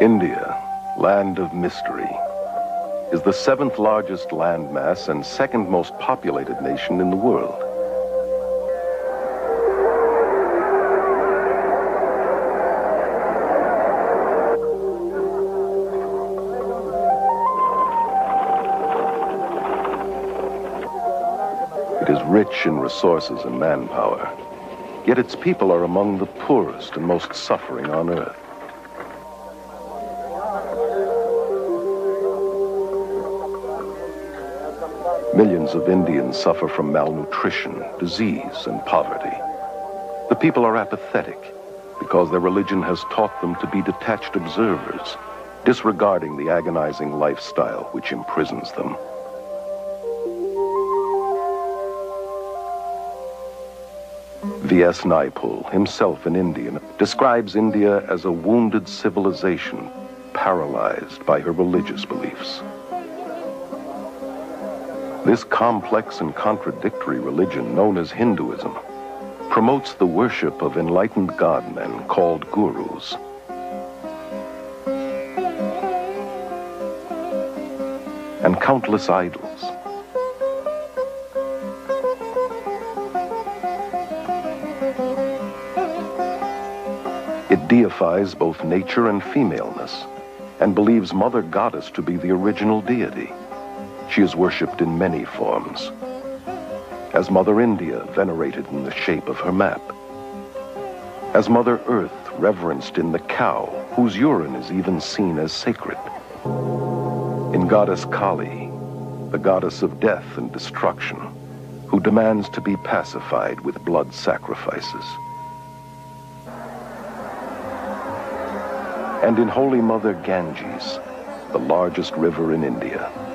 India, land of mystery, is the seventh largest landmass and second most populated nation in the world. It is rich in resources and manpower, yet its people are among the poorest and most suffering on earth. Millions of Indians suffer from malnutrition, disease, and poverty. The people are apathetic because their religion has taught them to be detached observers, disregarding the agonizing lifestyle which imprisons them. V.S. Naipaul, himself an Indian, describes India as a wounded civilization paralyzed by her religious beliefs. This complex and contradictory religion, known as Hinduism, promotes the worship of enlightened godmen called gurus. And countless idols. It deifies both nature and femaleness and believes Mother Goddess to be the original deity. She is worshipped in many forms. As Mother India, venerated in the shape of her map. As Mother Earth, reverenced in the cow, whose urine is even seen as sacred. In Goddess Kali, the goddess of death and destruction, who demands to be pacified with blood sacrifices. And in Holy Mother Ganges, the largest river in India.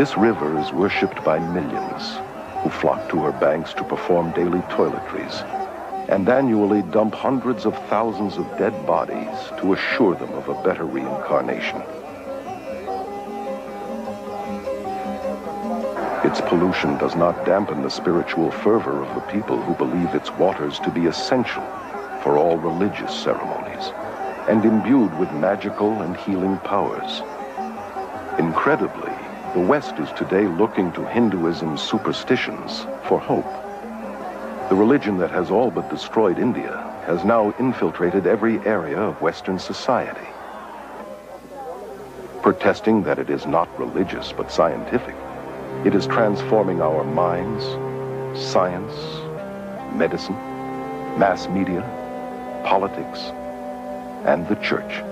This river is worshipped by millions who flock to her banks to perform daily toiletries and annually dump hundreds of thousands of dead bodies to assure them of a better reincarnation. Its pollution does not dampen the spiritual fervor of the people who believe its waters to be essential for all religious ceremonies and imbued with magical and healing powers. Incredibly, the West is today looking to Hinduism's superstitions for hope. The religion that has all but destroyed India has now infiltrated every area of Western society. Protesting that it is not religious but scientific, it is transforming our minds, science, medicine, mass media, politics, and the church.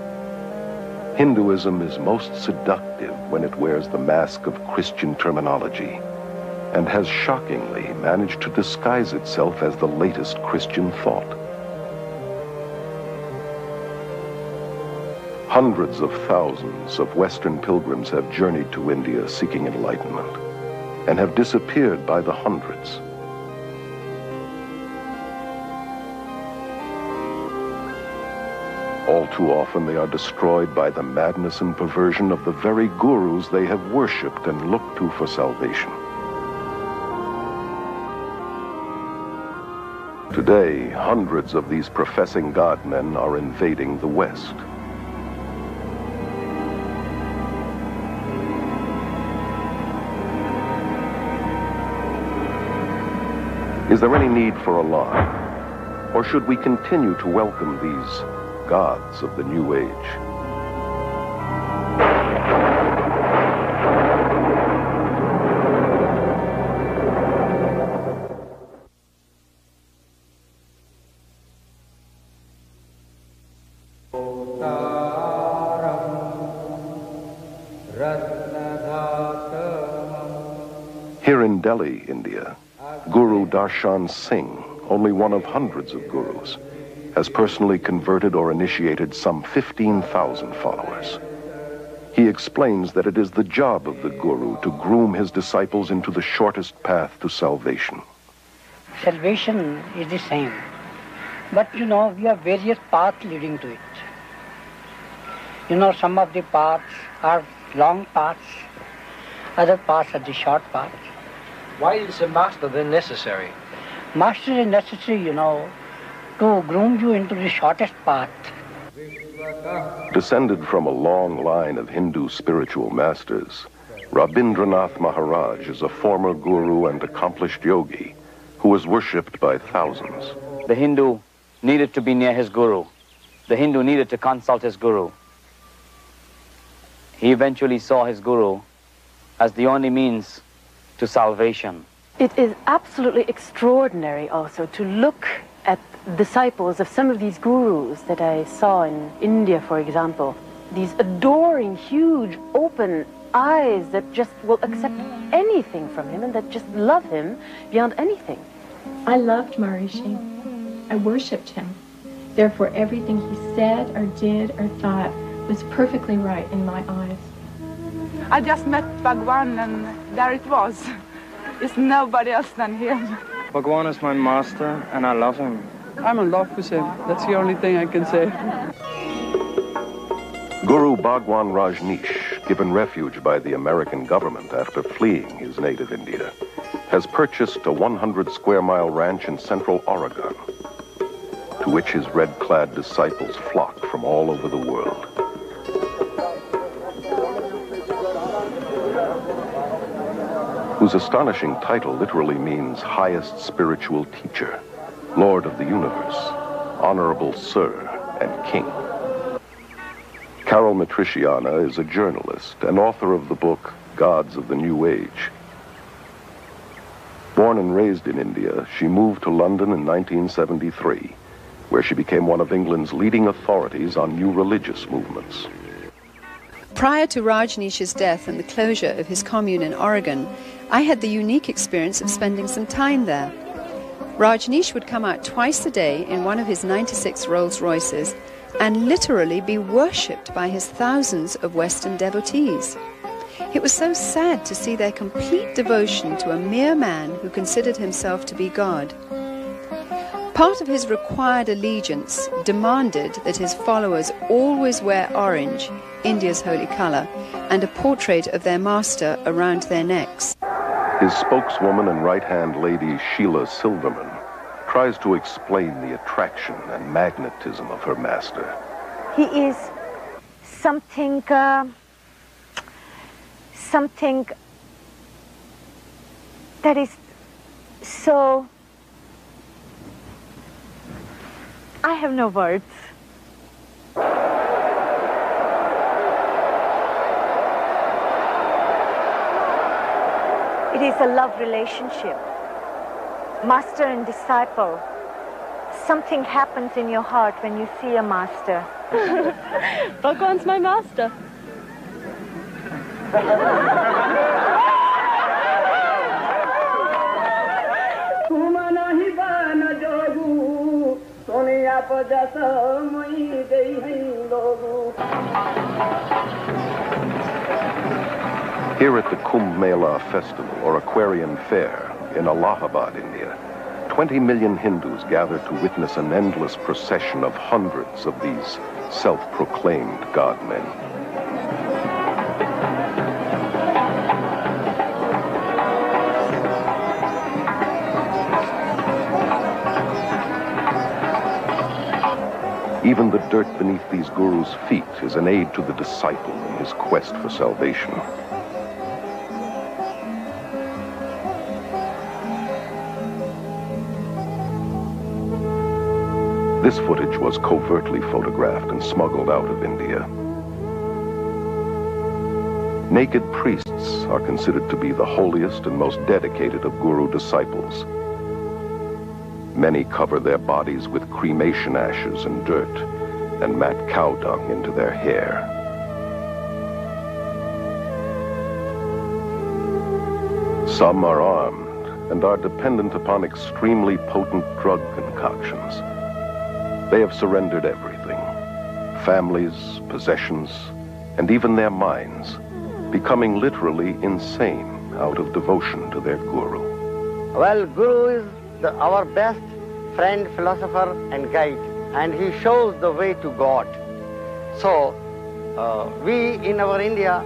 Hinduism is most seductive when it wears the mask of Christian terminology and has shockingly managed to disguise itself as the latest Christian thought. Hundreds of thousands of Western pilgrims have journeyed to India seeking enlightenment and have disappeared by the hundreds. All too often they are destroyed by the madness and perversion of the very gurus they have worshipped and looked to for salvation. Today, hundreds of these professing godmen are invading the West. Is there any need for alarm? Or should we continue to welcome these gods of the New Age? Here in Delhi, India, Guru Darshan Singh, only one of hundreds of gurus, has personally converted or initiated some 15,000 followers. He explains that it is the job of the guru to groom his disciples into the shortest path to salvation. Salvation is the same. But you know, we have various paths leading to it. You know, some of the paths are long paths, other paths are the short paths. Why is a master then necessary? Master is necessary, you know, to groom you into the shortest path. Descended from a long line of Hindu spiritual masters, Rabindranath Maharaj is a former guru and accomplished yogi who was worshipped by thousands. The Hindu needed to be near his guru. The Hindu needed to consult his guru. He eventually saw his guru as the only means to salvation. It is absolutely extraordinary also to look at disciples of some of these gurus that I saw in India, for example. These adoring, huge, open eyes that just will accept anything from him and that just love him beyond anything. I loved Maharishi. I worshipped him. Therefore, everything he said or did or thought was perfectly right in my eyes. I just met Bhagwan and there it was. It's nobody else than him. Bhagwan is my master and I love him. I'm in love with him. That's the only thing I can say. Guru Bhagwan Rajneesh, given refuge by the American government after fleeing his native India, has purchased a 100 square mile ranch in central Oregon, to which his red clad disciples flock from all over the world. Whose astonishing title literally means highest spiritual teacher, Lord of the universe, Honorable Sir, and King. Caryl Matrisciana is a journalist and author of the book Gods of the New Age. Born and raised in India, she moved to London in 1973, where she became one of England's leading authorities on new religious movements. Prior to Rajneesh's death and the closure of his commune in Oregon, I had the unique experience of spending some time there. Rajneesh would come out twice a day in one of his 96 Rolls Royces and literally be worshipped by his thousands of Western devotees. It was so sad to see their complete devotion to a mere man who considered himself to be God. Part of his required allegiance demanded that his followers always wear orange, India's holy color, and a portrait of their master around their necks. His spokeswoman and right-hand lady, Sheela Silverman, tries to explain the attraction and magnetism of her master. He is something, uh, something that is so. I have no words. It is a love relationship, master and disciple. Something happens in your heart when you see a master. Bhagwan's my master. Here at the Kumbh Mela Festival, or Aquarian Fair, in Allahabad, India, 20 million Hindus gather to witness an endless procession of hundreds of these self-proclaimed God-men. Even the dirt beneath these gurus' feet is an aid to the disciple in his quest for salvation. This footage was covertly photographed and smuggled out of India. Naked priests are considered to be the holiest and most dedicated of guru disciples. Many cover their bodies with cremation ashes and dirt and mat cow dung into their hair. Some are armed and are dependent upon extremely potent drug concoctions. They have surrendered everything families, possessions, and even their minds, becoming literally insane out of devotion to their guru. Well, Guru is the, our best friend, philosopher, and guide, and he shows the way to God. So, uh, we in our India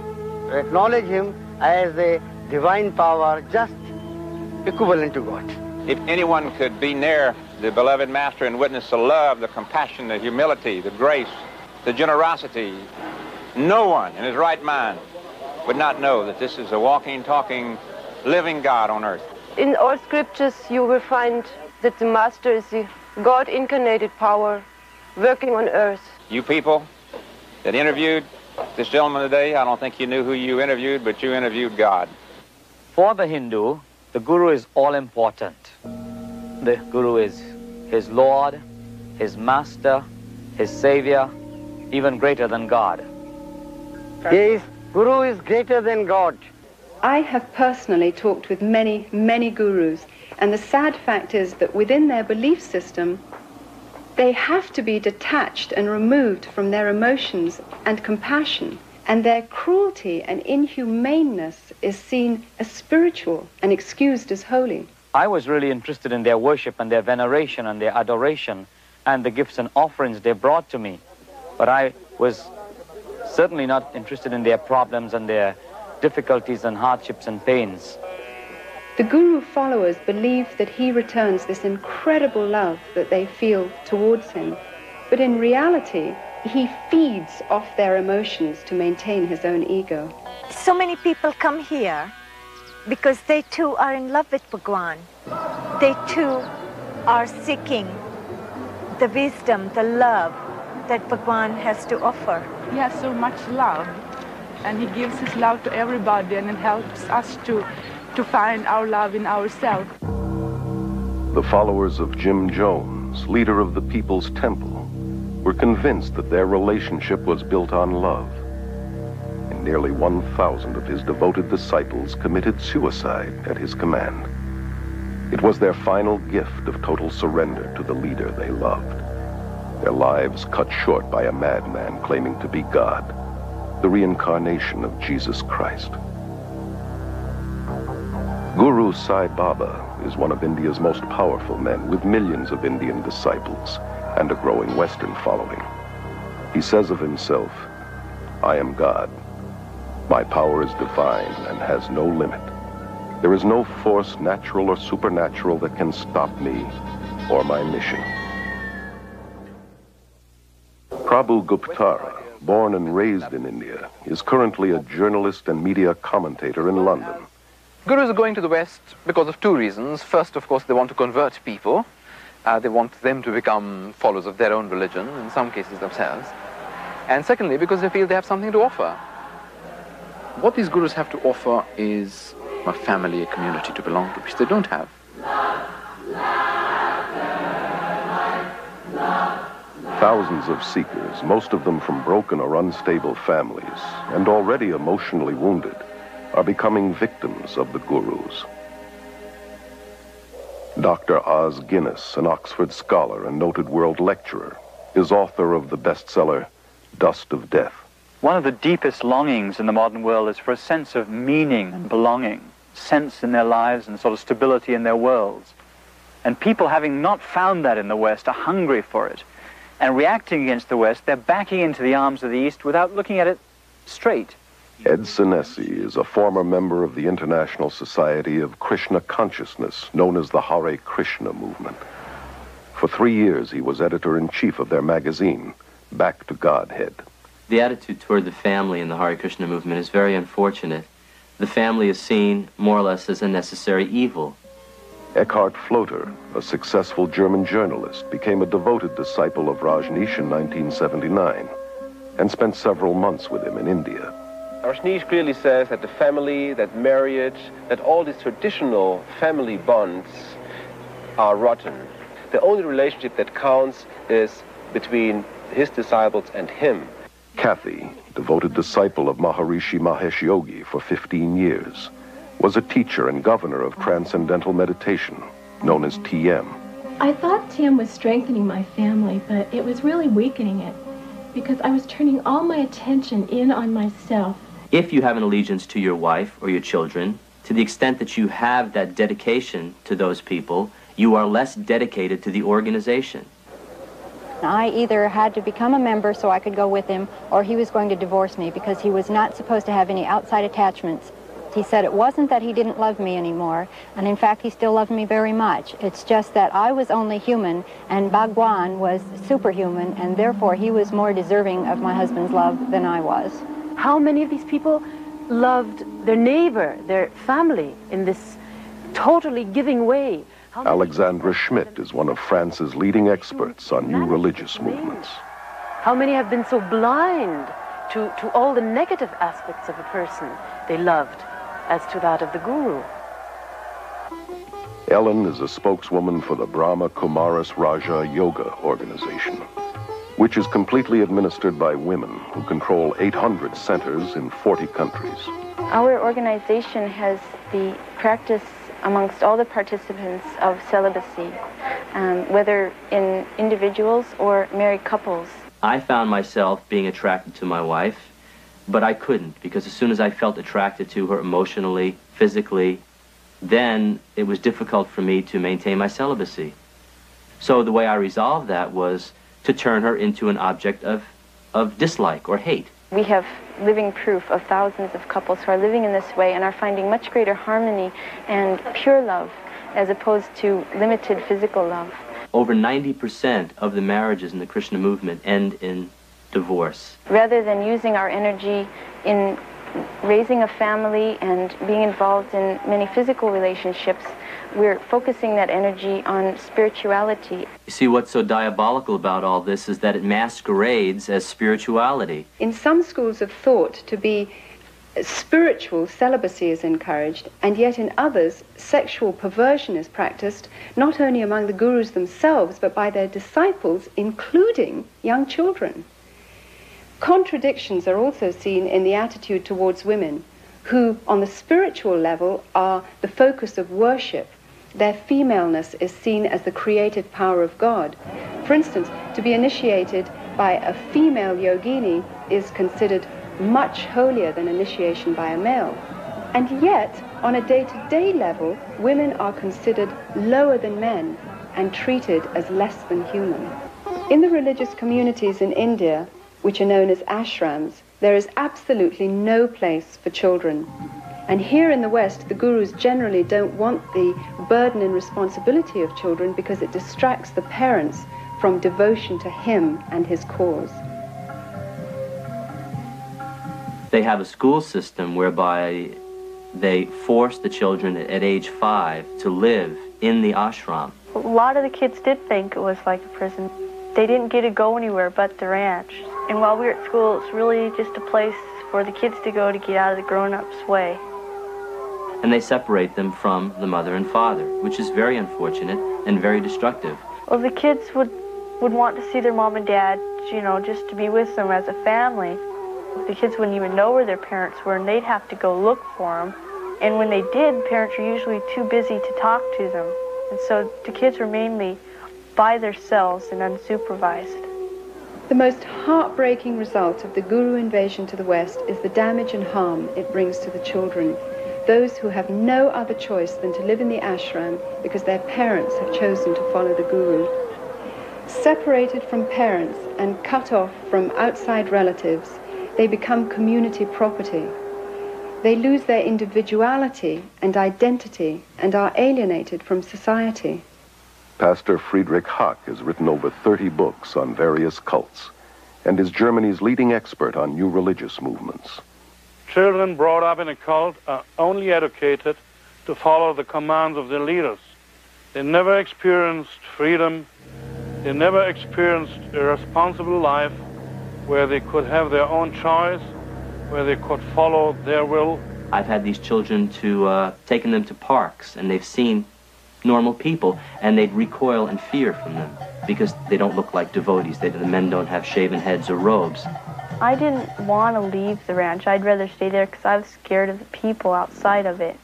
acknowledge him as a divine power just equivalent to God. If anyone could be near the beloved Master and witness the love, the compassion, the humility, the grace, the generosity, no one in his right mind would not know that this is a walking, talking, living God on earth. In all scriptures, you will find that the Master is the God incarnated power working on earth. You people that interviewed this gentleman today, I don't think you knew who you interviewed, but you interviewed God. For the Hindu, the Guru is all important. The Guru is his Lord, his Master, his Savior, even greater than God. Yes, Guru is greater than God. I have personally talked with many, many gurus, and the sad fact is that within their belief system, they have to be detached and removed from their emotions and compassion, and their cruelty and inhumaneness is seen as spiritual and excused as holy. I was really interested in their worship and their veneration and their adoration and the gifts and offerings they brought to me. But I was certainly not interested in their problems and their difficulties and hardships and pains. The Guru followers believe that he returns this incredible love that they feel towards him. But in reality, he feeds off their emotions to maintain his own ego. So many people come here because they too are in love with Bhagwan. They too are seeking the wisdom, the love that Bhagwan has to offer. He has so much love, and he gives his love to everybody, and it helps us to, to find our love in ourselves. The followers of Jim Jones, leader of the People's Temple, were convinced that their relationship was built on love. And nearly 1,000 of his devoted disciples committed suicide at his command. It was their final gift of total surrender to the leader they loved. Their lives cut short by a madman claiming to be God, the reincarnation of Jesus Christ. Guru Sai Baba is one of India's most powerful men with millions of Indian disciples and a growing Western following. He says of himself, I am God. My power is divine and has no limit. There is no force, natural or supernatural, that can stop me or my mission. Prabhu Guptara, born and raised in India, is currently a journalist and media commentator in London. Gurus are going to the West because of two reasons. First, of course, they want to convert people. Uh, they want them to become followers of their own religion, in some cases themselves. And secondly, because they feel they have something to offer. What these gurus have to offer is a family, a community to belong to, which they don't have. Thousands of seekers, most of them from broken or unstable families, and already emotionally wounded, are becoming victims of the gurus. Dr. Os Guinness, an Oxford scholar and noted world lecturer, is author of the bestseller Dust of Death. One of the deepest longings in the modern world is for a sense of meaning and belonging, sense in their lives and sort of stability in their worlds. And people, having not found that in the West, are hungry for it. And reacting against the West, they're backing into the arms of the East without looking at it straight. Ed Senesi is a former member of the International Society of Krishna Consciousness, known as the Hare Krishna movement. For three years, he was editor-in-chief of their magazine, Back to Godhead. The attitude toward the family in the Hare Krishna movement is very unfortunate. The family is seen more or less as a necessary evil. Eckhart Floater, a successful German journalist, became a devoted disciple of Rajneesh in 1979 and spent several months with him in India. Rajneesh clearly says that the family, that marriage, that all these traditional family bonds are rotten. The only relationship that counts is between his disciples and him. Kathy, devoted disciple of Maharishi Mahesh Yogi for 15 years, was a teacher and governor of Transcendental Meditation, known as TM. I thought TM was strengthening my family, but it was really weakening it because I was turning all my attention in on myself. If you have an allegiance to your wife or your children, to the extent that you have that dedication to those people, you are less dedicated to the organization. I either had to become a member so I could go with him, or he was going to divorce me because he was not supposed to have any outside attachments. He said it wasn't that he didn't love me anymore, and in fact he still loved me very much. It's just that I was only human, and Bhagwan was superhuman, and therefore he was more deserving of my husband's love than I was. How many of these people loved their neighbor, their family, in this totally giving way? Alexandra Schmidt is one of France's leading experts on new religious movements. How many have been so blind to, to all the negative aspects of a person they loved as to that of the guru? Ellen is a spokeswoman for the Brahma Kumaris Raja Yoga Organization, which is completely administered by women who control 800 centers in 40 countries. Our organization has the practice amongst all the participants of celibacy, um, whether in individuals or married couples. I found myself being attracted to my wife, but I couldn't because as soon as I felt attracted to her emotionally, physically, then it was difficult for me to maintain my celibacy. So the way I resolved that was to turn her into an object of, of dislike or hate. We have living proof of thousands of couples who are living in this way and are finding much greater harmony and pure love as opposed to limited physical love. Over 90% of the marriages in the Krishna movement end in divorce. Rather than using our energy in raising a family and being involved in many physical relationships, we're focusing that energy on spirituality. You see, what's so diabolical about all this is that it masquerades as spirituality. In some schools of thought, to be spiritual celibacy is encouraged, and yet in others, sexual perversion is practiced, not only among the gurus themselves, but by their disciples, including young children. Contradictions are also seen in the attitude towards women, who, on the spiritual level, are the focus of worship. Their femaleness is seen as the creative power of God. For instance, to be initiated by a female yogini is considered much holier than initiation by a male. And yet, on a day-to-day level, women are considered lower than men and treated as less than human. In the religious communities in India, which are known as ashrams, there is absolutely no place for children. And here in the West, the gurus generally don't want the burden and responsibility of children because it distracts the parents from devotion to him and his cause. They have a school system whereby they force the children at age five to live in the ashram. A lot of the kids did think it was like a prison. They didn't get to go anywhere but the ranch. And while we're at school, it's really just a place for the kids to go to get out of the grown-ups' way. And they separate them from the mother and father, which is very unfortunate and very destructive. Well, the kids would, would want to see their mom and dad, you know, just to be with them as a family. The kids wouldn't even know where their parents were, and they'd have to go look for them. And when they did, parents were usually too busy to talk to them. And so the kids were mainly by themselves and unsupervised. The most heartbreaking result of the Guru invasion to the West is the damage and harm it brings to the children, those who have no other choice than to live in the ashram because their parents have chosen to follow the Guru. Separated from parents and cut off from outside relatives, they become community property. They lose their individuality and identity and are alienated from society. Pastor Friedrich Haack has written over 30 books on various cults and is Germany's leading expert on new religious movements. Children brought up in a cult are only educated to follow the commands of their leaders. They never experienced freedom. They never experienced a responsible life where they could have their own choice, where they could follow their will. I've had these children to uh, taken them to parks, and they've seen normal people, and they'd recoil in fear from them because they don't look like devotees. They, the men don't have shaven heads or robes. I didn't want to leave the ranch. I'd rather stay there because I was scared of the people outside of it.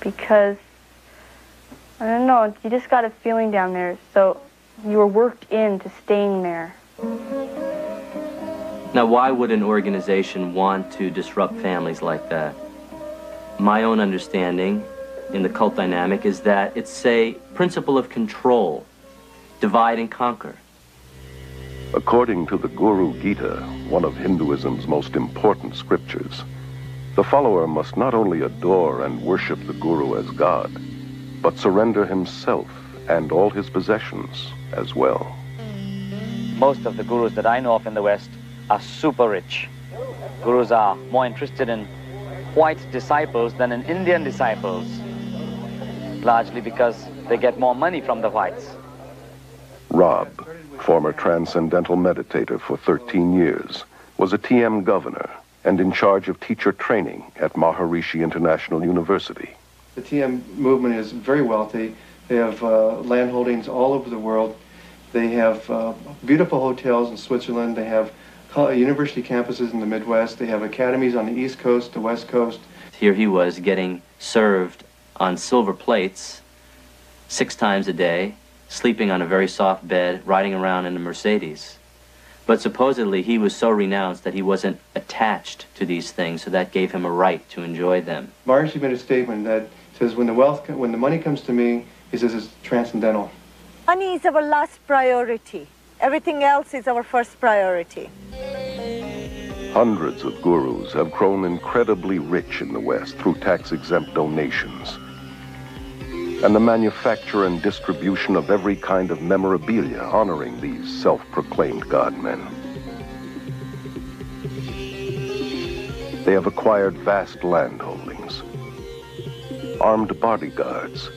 Because, I don't know, you just got a feeling down there, so you were worked into staying there. Now, why would an organization want to disrupt families like that? My own understanding in the cult dynamic is that it's a principle of control. divide and conquer. According to the Guru Gita, one of Hinduism's most important scriptures, the follower must not only adore and worship the Guru as God, but surrender himself and all his possessions as well. Most of the gurus that I know of in the West are super rich. Gurus are more interested in white disciples than in Indian disciples, largely because they get more money from the whites. Rob, former transcendental meditator for 13 years, was a TM governor and in charge of teacher training at Maharishi International University. The TM movement is very wealthy. They have uh, land holdings all over the world. They have uh, beautiful hotels in Switzerland. They have university campuses in the Midwest. They have academies on the East Coast, the West Coast. Here he was getting served on silver plates six times a day, sleeping on a very soft bed, riding around in a Mercedes. But supposedly he was so renounced that he wasn't attached to these things, so that gave him a right to enjoy them. Maharishi made a statement that says, when the wealth, when the money comes to me, he says it's transcendental. Money is our last priority. Everything else is our first priority. Hundreds of gurus have grown incredibly rich in the West through tax-exempt donations. And the manufacture and distribution of every kind of memorabilia honoring these self-proclaimed godmen. They have acquired vast landholdings, armed bodyguards,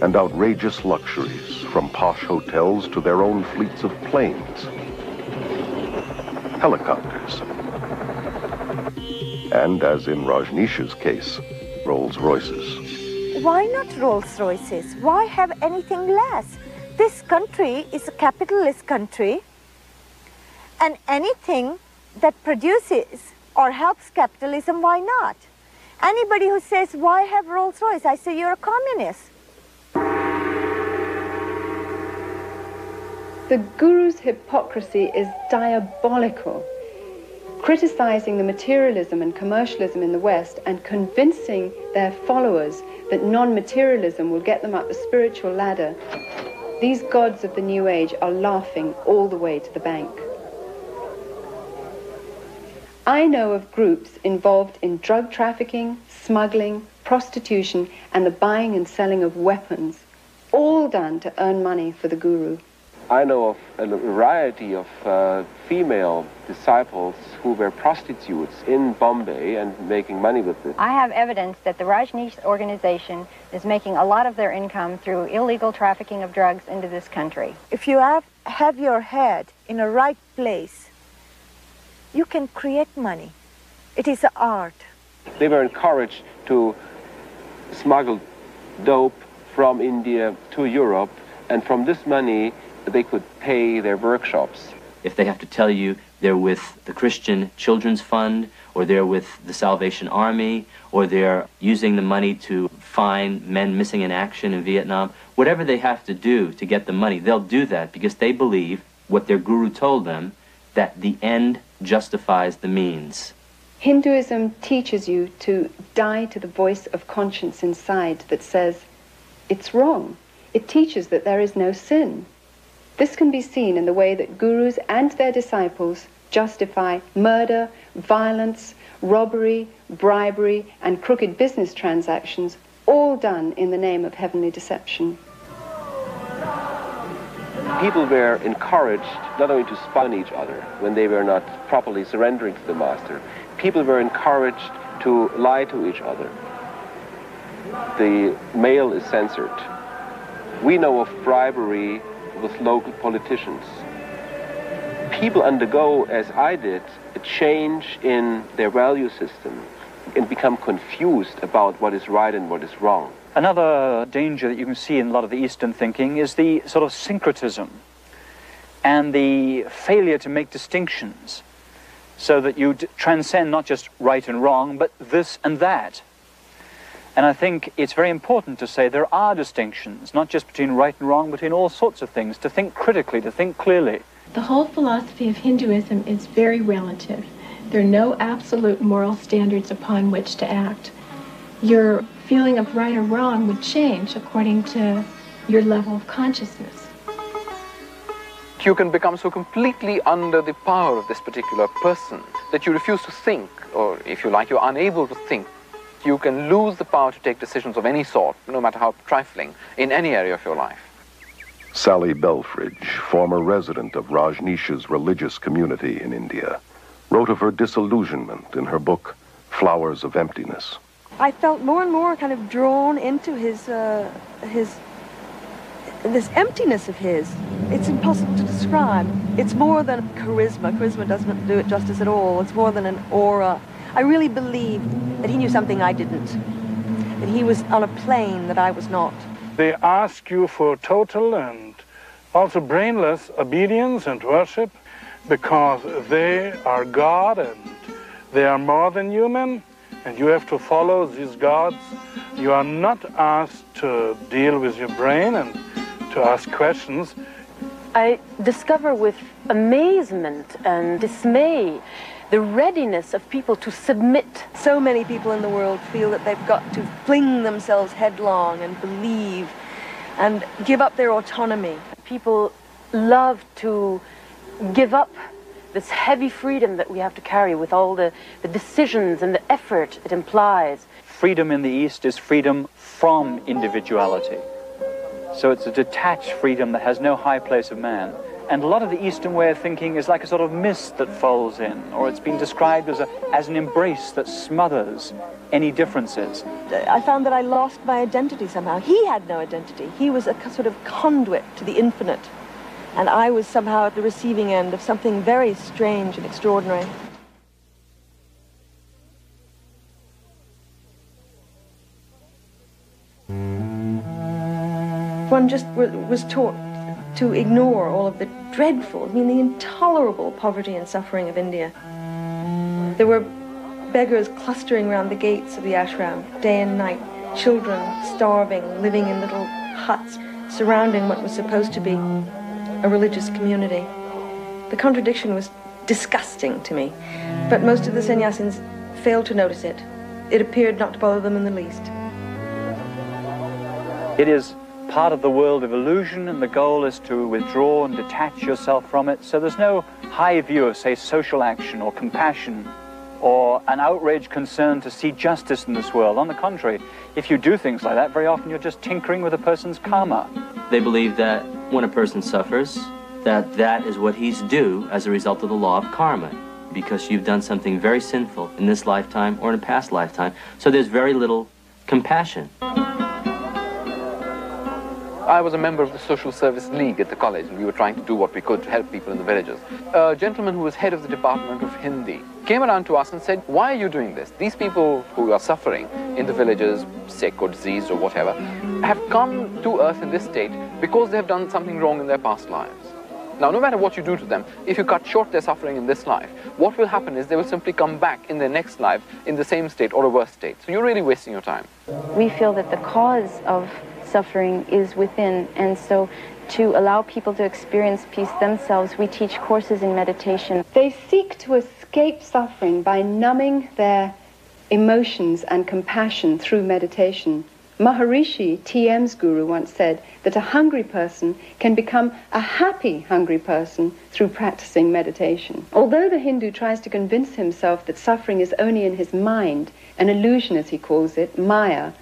and outrageous luxuries from posh hotels to their own fleets of planes, helicopters, and as in Rajneesh's case, Rolls Royces. Why not Rolls Royces? Why have anything less? This country is a capitalist country, and anything that produces or helps capitalism, why not? Anybody who says, why have Rolls Royce? I say, you're a communist. The guru's hypocrisy is diabolical. Criticizing the materialism and commercialism in the West and convincing their followers that non materialism will get them up the spiritual ladder, these gods of the New Age are laughing all the way to the bank. I know of groups involved in drug trafficking, smuggling, prostitution, and the buying and selling of weapons, all done to earn money for the guru. I know of a variety of uh, female disciples who were prostitutes in Bombay and making money with it. I have evidence that the Rajneesh organization is making a lot of their income through illegal trafficking of drugs into this country. If you have, have your head in the right place, you can create money. It is an art. They were encouraged to smuggle dope from India to Europe, and from this money, they could pay their workshops. If they have to tell you they're with the Christian Children's Fund, or they're with the Salvation Army, or they're using the money to find men missing in action in Vietnam, whatever they have to do to get the money, they'll do that because they believe what their guru told them that the end justifies the means. Hinduism teaches you to die to the voice of conscience inside that says, it's wrong. It teaches that there is no sin. This can be seen in the way that gurus and their disciples justify murder, violence, robbery, bribery, and crooked business transactions, all done in the name of heavenly deception. People were encouraged not only to spy on each other when they were not properly surrendering to the master, people were encouraged to lie to each other. The mail is censored. We know of bribery with local politicians. People undergo, as I did, a change in their value system and become confused about what is right and what is wrong. Another danger that you can see in a lot of the Eastern thinking is the sort of syncretism and the failure to make distinctions so that you transcend not just right and wrong, but this and that. And I think it's very important to say there are distinctions, not just between right and wrong, but in all sorts of things, to think critically, to think clearly. The whole philosophy of Hinduism is very relative. There are no absolute moral standards upon which to act. Your feeling of right or wrong would change according to your level of consciousness. You can become so completely under the power of this particular person that you refuse to think, or if you like, you're unable to think. You can lose the power to take decisions of any sort, no matter how trifling, in any area of your life. Sally Belfrage, former resident of Rajneesh's religious community in India, wrote of her disillusionment in her book, Flowers of Emptiness. I felt more and more kind of drawn into his, uh, his, this emptiness of his. It's impossible to describe. It's more than charisma. Charisma doesn't do it justice at all. It's more than an aura. I really believed that he knew something I didn't. That he was on a plane that I was not. They ask you for total and also brainless obedience and worship because they are God and they are more than human and you have to follow these gods. You are not asked to deal with your brain and to ask questions. I discover with amazement and dismay the readiness of people to submit. So many people in the world feel that they've got to fling themselves headlong and believe and give up their autonomy. People love to give up this heavy freedom that we have to carry with all the, the decisions and the effort it implies. Freedom in the East is freedom from individuality. So it's a detached freedom that has no high place of man. And a lot of the Eastern way of thinking is like a sort of mist that falls in, or it's been described as, a, as an embrace that smothers any differences. I found that I lost my identity somehow. He had no identity. He was a sort of conduit to the infinite. And I was somehow at the receiving end of something very strange and extraordinary. One just was taught to ignore all of the dreadful, I mean, the intolerable poverty and suffering of India. There were beggars clustering around the gates of the ashram day and night, children starving, living in little huts surrounding what was supposed to be a religious community. The contradiction was disgusting to me, but most of the sannyasins failed to notice it. It appeared not to bother them in the least. It is part of the world of illusion, and the goal is to withdraw and detach yourself from it. So there's no high view of, say, social action or compassion or an outraged concern to see justice in this world. On the contrary, if you do things like that, very often you're just tinkering with a person's karma. They believe that when a person suffers, that that is what he's due as a result of the law of karma because you've done something very sinful in this lifetime or in a past lifetime. So there's very little compassion. I was a member of the Social Service League at the college, and we were trying to do what we could to help people in the villages. A gentleman who was head of the Department of Hindi came around to us and said, why are you doing this? These people who are suffering in the villages, sick or diseased or whatever, have come to earth in this state because they have done something wrong in their past lives. Now, no matter what you do to them, if you cut short their suffering in this life, what will happen is they will simply come back in their next life in the same state or a worse state. So you're really wasting your time. We feel that the cause of suffering is within. And so to allow people to experience peace themselves, we teach courses in meditation. They seek to escape suffering by numbing their emotions and compassion through meditation. Maharishi, TM's guru, once said that a hungry person can become a happy hungry person through practicing meditation. Although the Hindu tries to convince himself that suffering is only in his mind, an illusion as he calls it, Maya,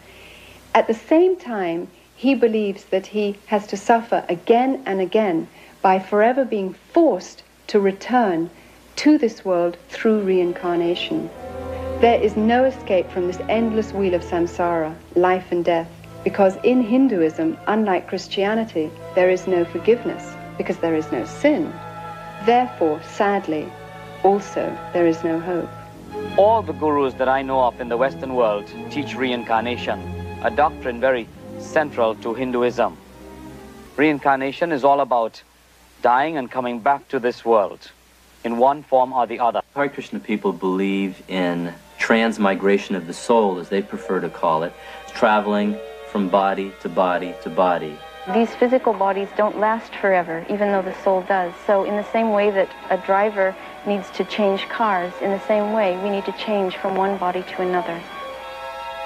at the same time he believes that he has to suffer again and again by forever being forced to return to this world through reincarnation. There is no escape from this endless wheel of samsara, life and death, because in Hinduism, unlike Christianity, there is no forgiveness, because there is no sin. Therefore, sadly, also there is no hope. All the gurus that I know of in the Western world teach reincarnation, a doctrine very central to Hinduism. Reincarnation is all about dying and coming back to this world in one form or the other. Hare Krishna people believe in transmigration of the soul, as they prefer to call it, traveling from body to body to body. These physical bodies don't last forever, even though the soul does. So in the same way that a driver needs to change cars, in the same way we need to change from one body to another.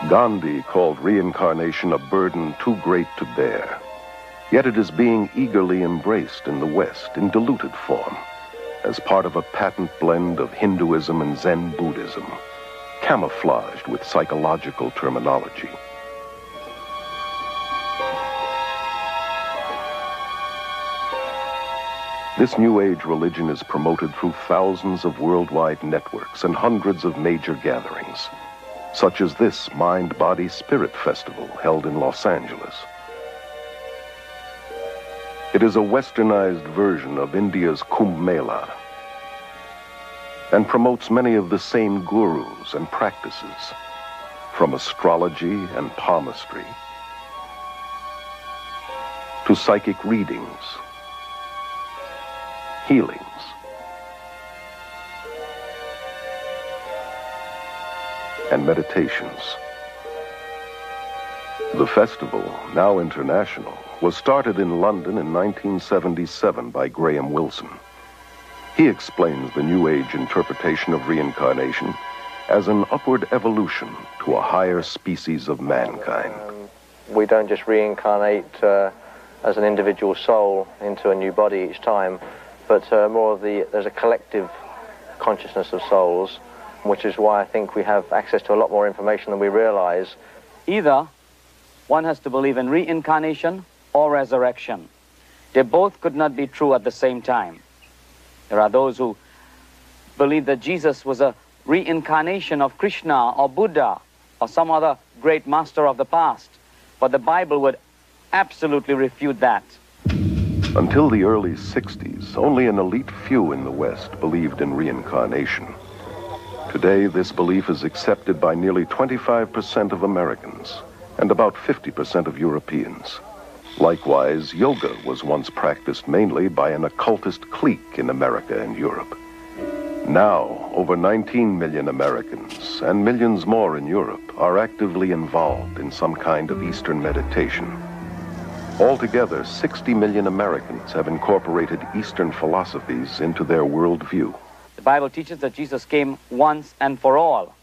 Gandhi called reincarnation a burden too great to bear. Yet it is being eagerly embraced in the West in diluted form as part of a patent blend of Hinduism and Zen Buddhism, camouflaged with psychological terminology. This New Age religion is promoted through thousands of worldwide networks and hundreds of major gatherings, such as this Mind Body Spirit Festival held in Los Angeles. It is a westernized version of India's Kumbh Mela and promotes many of the same gurus and practices, from astrology and palmistry to psychic readings, healings, and meditations. The festival, now international, was started in London in 1977 by Graham Wilson. He explains the New Age interpretation of reincarnation as an upward evolution to a higher species of mankind. Um, we don't just reincarnate uh, as an individual soul into a new body each time, but uh, more of the, there's a collective consciousness of souls, which is why I think we have access to a lot more information than we realize. Either one has to believe in reincarnation or resurrection. They both could not be true at the same time. There are those who believe that Jesus was a reincarnation of Krishna or Buddha or some other great master of the past. But the Bible would absolutely refute that. Until the early 60s, only an elite few in the West believed in reincarnation. Today, this belief is accepted by nearly 25% of Americans and about 50% of Europeans. Likewise, yoga was once practiced mainly by an occultist clique in America and Europe. Now, over 19 million Americans and millions more in Europe are actively involved in some kind of Eastern meditation. Altogether, 60 million Americans have incorporated Eastern philosophies into their worldview. The Bible teaches that Jesus came once and for all.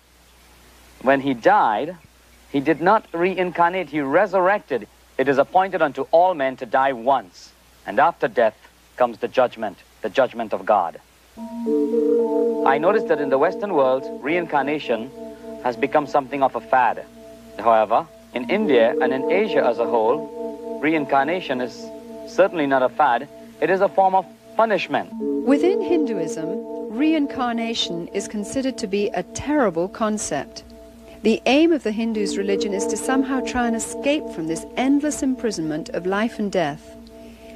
When he died, he did not reincarnate, he resurrected. It is appointed unto all men to die once, and after death comes the judgment, the judgment of God. I noticed that in the Western world, reincarnation has become something of a fad. However, in India and in Asia as a whole, reincarnation is certainly not a fad, it is a form of punishment. Within Hinduism, reincarnation is considered to be a terrible concept. The aim of the Hindus' religion is to somehow try and escape from this endless imprisonment of life and death.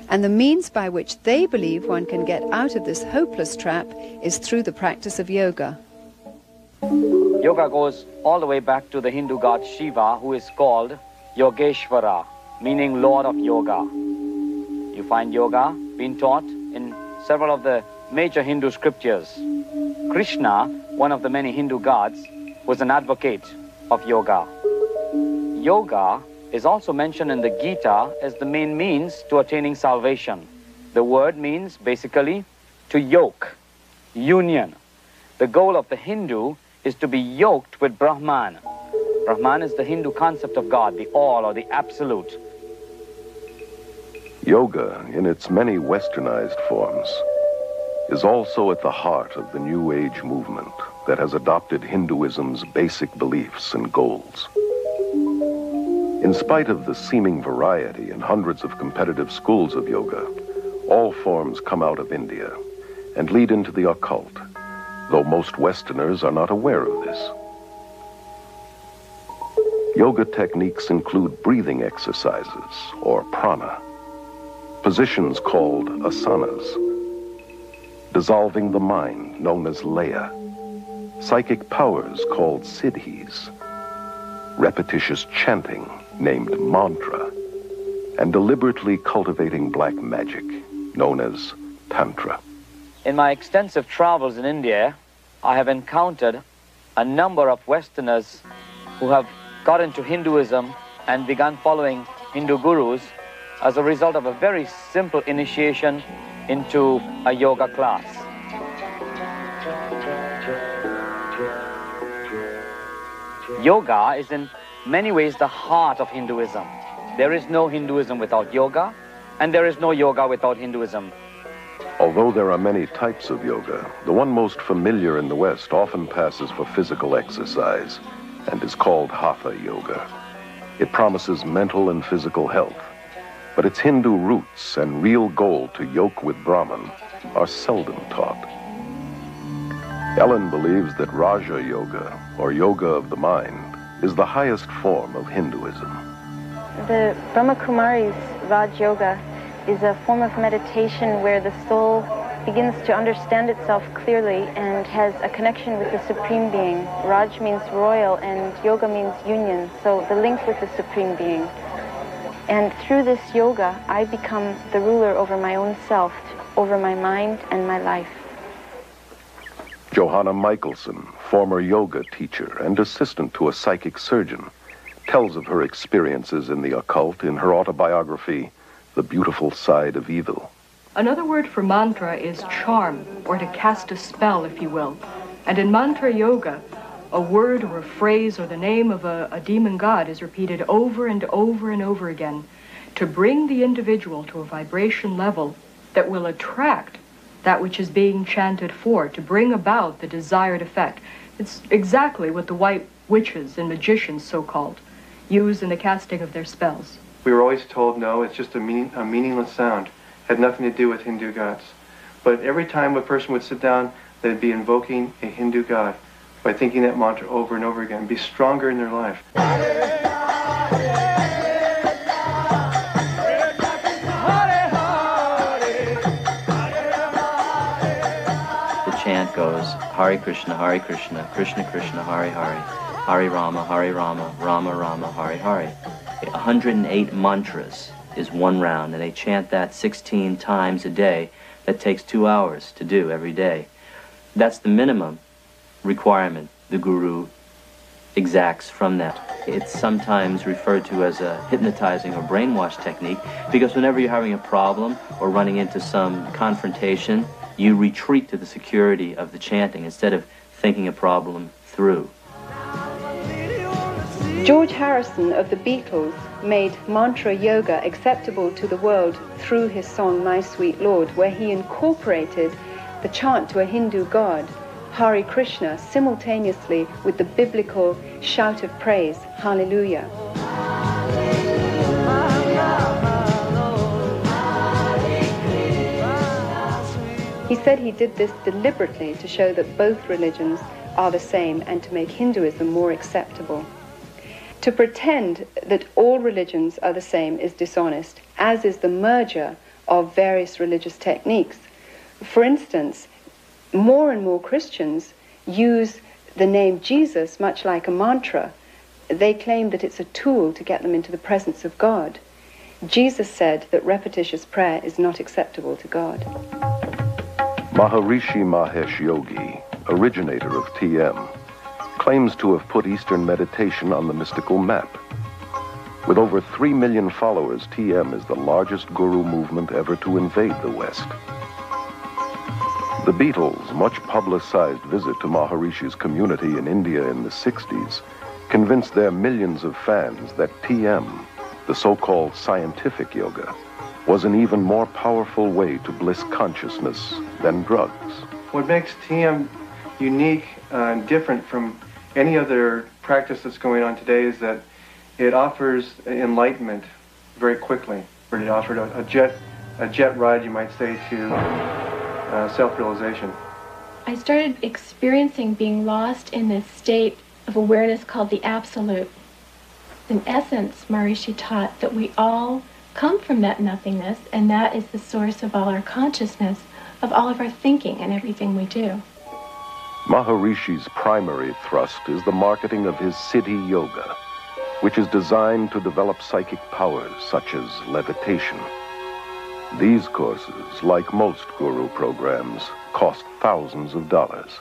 And the means by which they believe one can get out of this hopeless trap is through the practice of yoga. Yoga goes all the way back to the Hindu god Shiva, who is called Yogeshwara, meaning Lord of Yoga. You find yoga being taught in several of the major Hindu scriptures. Krishna, one of the many Hindu gods, was an advocate of yoga. Yoga is also mentioned in the Gita as the main means to attaining salvation. The word means basically to yoke, union. The goal of the Hindu is to be yoked with Brahman. Brahman is the Hindu concept of God, the all or the absolute. Yoga, in its many westernized forms, is also at the heart of the New Age movement that has adopted Hinduism's basic beliefs and goals. In spite of the seeming variety and hundreds of competitive schools of yoga, all forms come out of India and lead into the occult, though most Westerners are not aware of this. Yoga techniques include breathing exercises, or prana, positions called asanas, dissolving the mind, known as laya, psychic powers called siddhis, repetitious chanting named mantra, and deliberately cultivating black magic known as tantra. In my extensive travels in India, I have encountered a number of Westerners who have got into Hinduism and begun following Hindu gurus as a result of a very simple initiation into a yoga class. Yoga is in many ways the heart of Hinduism. There is no Hinduism without yoga, And there is no yoga without Hinduism. Although there are many types of yoga, the one most familiar in the West often passes for physical exercise and is called Hatha Yoga. It promises mental and physical health, but its Hindu roots and real goal to yoke with Brahman are seldom taught. Ellen believes that Raja Yoga, or yoga of the mind, is the highest form of Hinduism. The Brahma Kumari's Raj Yoga is a form of meditation where the soul begins to understand itself clearly and has a connection with the Supreme Being. Raj means royal and yoga means union, so the link with the Supreme Being. And through this yoga, I become the ruler over my own self, over my mind and my life. Johanna Michaelsen, former yoga teacher and assistant to a psychic surgeon, tells of her experiences in the occult in her autobiography, The Beautiful Side of Evil. Another word for mantra is charm, or to cast a spell, if you will. And in mantra yoga, a word or a phrase or the name of a, a, demon god is repeated over and over and over again to bring the individual to a vibration level that will attract that which is being chanted for, to bring about the desired effect. It's exactly what the white witches and magicians, so called, use in the casting of their spells. We were always told, no, it's just a, meaning, a meaningless sound. Had nothing to do with Hindu gods. But every time a person would sit down, they'd be invoking a Hindu god by thinking that mantra over and over again, be stronger in their life. The chant goes Hare Krishna, Hare Krishna, Krishna Krishna, Hare Hare, Hare Rama, Hare Rama, Rama Rama, Hare Hare. 108 mantras is one round, and they chant that 16 times a day. That takes two hours to do every day. That's the minimum requirement the guru exacts from that. It's sometimes referred to as a hypnotizing or brainwash technique because whenever you're having a problem or running into some confrontation, you retreat to the security of the chanting instead of thinking a problem through. George Harrison of the Beatles made mantra yoga acceptable to the world through his song My Sweet Lord, where he incorporated the chant to a Hindu god, Hare Krishna, simultaneously with the biblical shout of praise, Hallelujah. He said he did this deliberately to show that both religions are the same and to make Hinduism more acceptable. To pretend that all religions are the same is dishonest, as is the merger of various religious techniques. For instance, more and more Christians use the name Jesus much like a mantra. They claim that it's a tool to get them into the presence of God. Jesus said that repetitious prayer is not acceptable to God. Maharishi Mahesh Yogi, originator of TM, claims to have put Eastern meditation on the mystical map. With over 3 million followers, TM is the largest guru movement ever to invade the West. The Beatles' much publicized visit to Maharishi's community in India in the 60s convinced their millions of fans that TM, the so-called scientific yoga, was an even more powerful way to bliss consciousness than drugs. What makes TM unique and different from any other practice that's going on today is that it offers enlightenment very quickly. It offered a, a jet, a jet ride, you might say, to uh, self-realization. I started experiencing being lost in this state of awareness called the absolute. In essence, Maharishi taught that we all come from that nothingness, and that is the source of all our consciousness, of all of our thinking and everything we do. Maharishi's primary thrust is the marketing of his Siddhi Yoga, which is designed to develop psychic powers such as levitation. These courses, like most guru programs, cost thousands of dollars.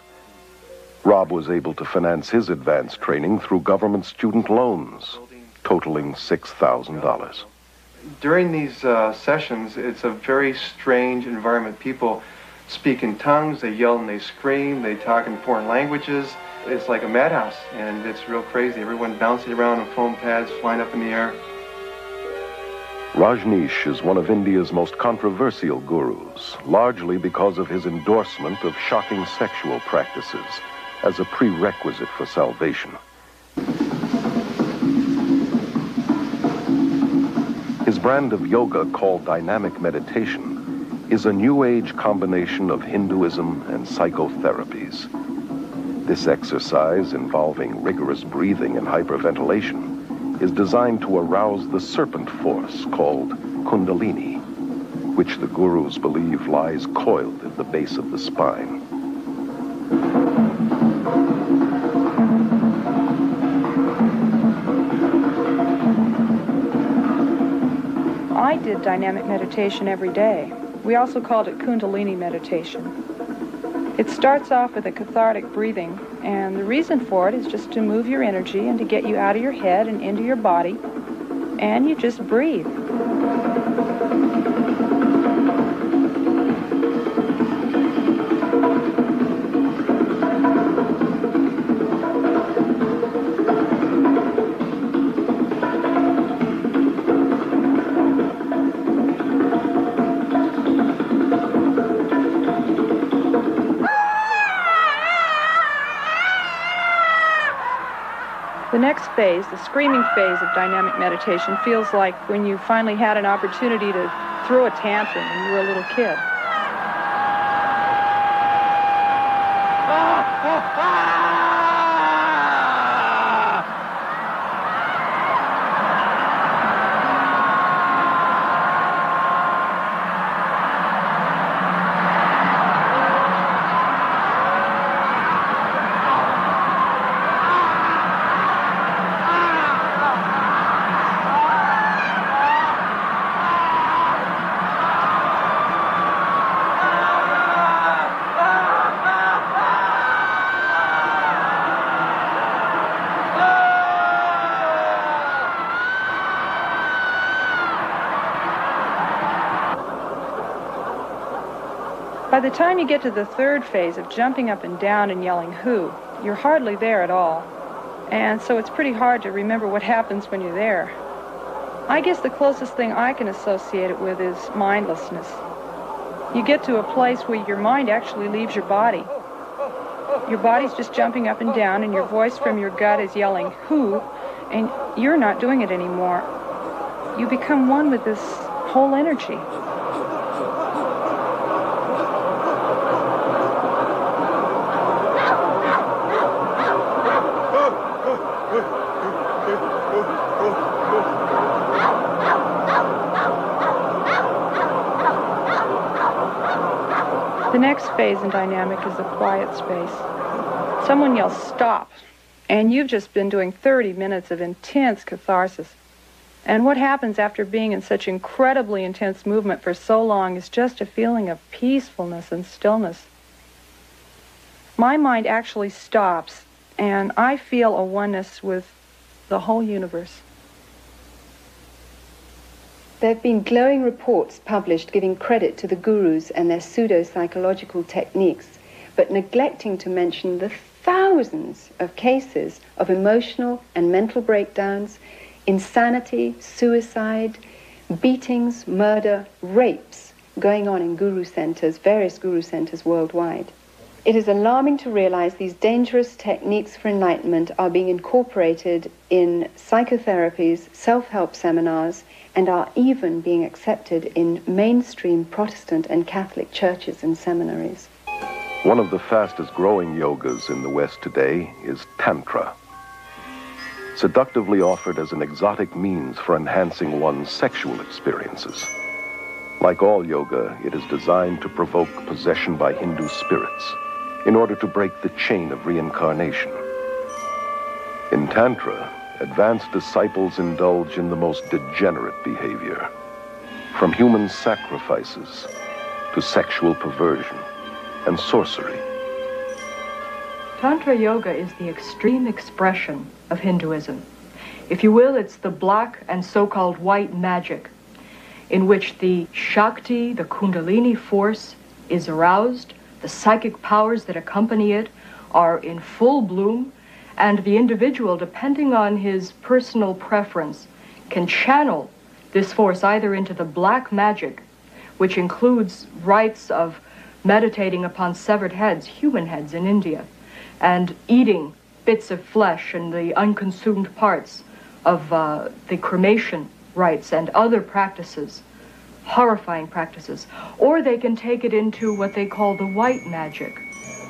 Rob was able to finance his advanced training through government student loans, totaling $6,000 during these uh, sessions, it's a very strange environment. People speak in tongues, they yell and they scream, they talk in foreign languages. It's like a madhouse, and it's real crazy. Everyone bouncing around on foam pads, flying up in the air. Rajneesh is one of India's most controversial gurus, largely because of his endorsement of shocking sexual practices as a prerequisite for salvation. His brand of yoga, called dynamic meditation, is a new age combination of Hinduism and psychotherapies. This exercise, involving rigorous breathing and hyperventilation, is designed to arouse the serpent force called Kundalini, which the gurus believe lies coiled at the base of the spine. I did dynamic meditation every day. We also called it Kundalini meditation. It starts off with a cathartic breathing, and the reason for it is just to move your energy and to get you out of your head and into your body, and you just breathe. Phase, the screaming phase of dynamic meditation, feels like when you finally had an opportunity to throw a tantrum when you were a little kid. The time you get to the third phase of jumping up and down and yelling who, you're hardly there at all. And so it's pretty hard to remember what happens when you're there. I guess the closest thing I can associate it with is mindlessness. You get to a place where your mind actually leaves your body. Your body's just jumping up and down, and your voice from your gut is yelling, who, and you're not doing it anymore. You become one with this whole energy. Next phase in dynamic is the quiet space. Someone yells, stop, and you've just been doing 30 minutes of intense catharsis. And what happens after being in such incredibly intense movement for so long is just a feeling of peacefulness and stillness. My mind actually stops, and I feel a oneness with the whole universe. There have been glowing reports published giving credit to the gurus and their pseudo psychological techniques, but neglecting to mention the thousands of cases of emotional and mental breakdowns, insanity, suicide, beatings, murder, rapes going on in guru centers, various guru centers worldwide. It is alarming to realize these dangerous techniques for enlightenment are being incorporated in psychotherapies, self help seminars, and are even being accepted in mainstream Protestant and Catholic churches and seminaries. One of the fastest growing yogas in the West today is Tantra. Seductively offered as an exotic means for enhancing one's sexual experiences. Like all yoga, it is designed to provoke possession by Hindu spirits in order to break the chain of reincarnation. In Tantra, advanced disciples indulge in the most degenerate behavior, from human sacrifices to sexual perversion and sorcery. Tantra Yoga is the extreme expression of Hinduism. If you will, it's the black and so-called white magic in which the Shakti, the Kundalini force, is aroused, the psychic powers that accompany it are in full bloom, and the individual, depending on his personal preference, can channel this force either into the black magic, which includes rites of meditating upon severed heads, human heads in India, and eating bits of flesh and the unconsumed parts of uh, the cremation rites and other practices, horrifying practices. Or they can take it into what they call the white magic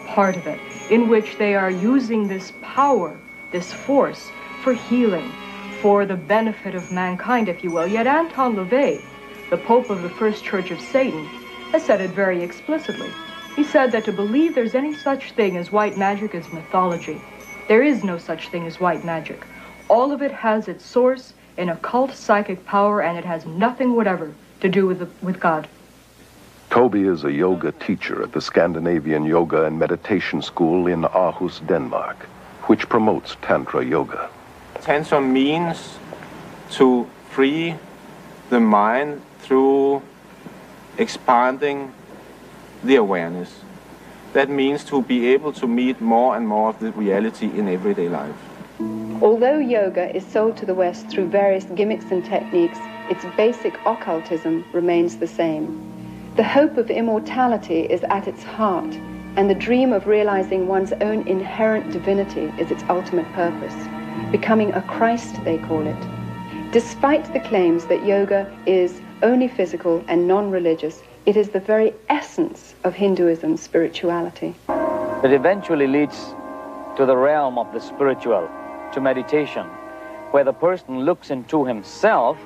part of it, in which they are using this power, this force, for healing, for the benefit of mankind, if you will. Yet Anton LaVey, the Pope of the First Church of Satan, has said it very explicitly. He said that to believe there's any such thing as white magic is mythology. There is no such thing as white magic. All of it has its source in occult psychic power, and it has nothing whatever to do with, the, with God. Toby is a yoga teacher at the Scandinavian Yoga and Meditation School in Aarhus, Denmark, which promotes Tantra Yoga. Tantra means to free the mind through expanding the awareness. That means to be able to meet more and more of the reality in everyday life. Although yoga is sold to the West through various gimmicks and techniques, its basic occultism remains the same. The hope of immortality is at its heart, and the dream of realizing one's own inherent divinity is its ultimate purpose. Becoming a Christ, they call it. Despite the claims that yoga is only physical and non religious, it is the very essence of Hinduism's spirituality. It eventually leads to the realm of the spiritual, to meditation, where the person looks into himself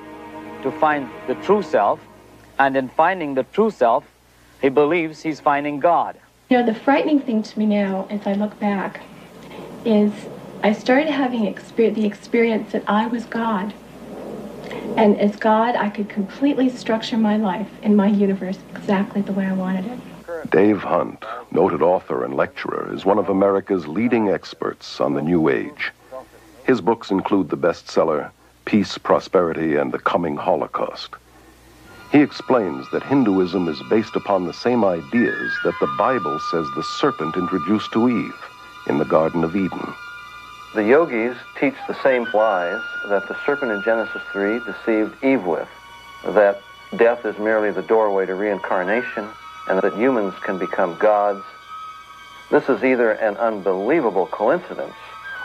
to find the true self, and in finding the true self, he believes he's finding God. You know, the frightening thing to me now, as I look back, is I started having exper- the experience that I was God. And as God, I could completely structure my life and my universe exactly the way I wanted it. Dave Hunt, noted author and lecturer, is one of America's leading experts on the New Age. His books include the bestseller Peace, Prosperity, and the Coming Holocaust. He explains that Hinduism is based upon the same ideas that the Bible says the serpent introduced to Eve in the Garden of Eden. The yogis teach the same lies that the serpent in Genesis 3 deceived Eve with, that death is merely the doorway to reincarnation, and that humans can become gods. This is either an unbelievable coincidence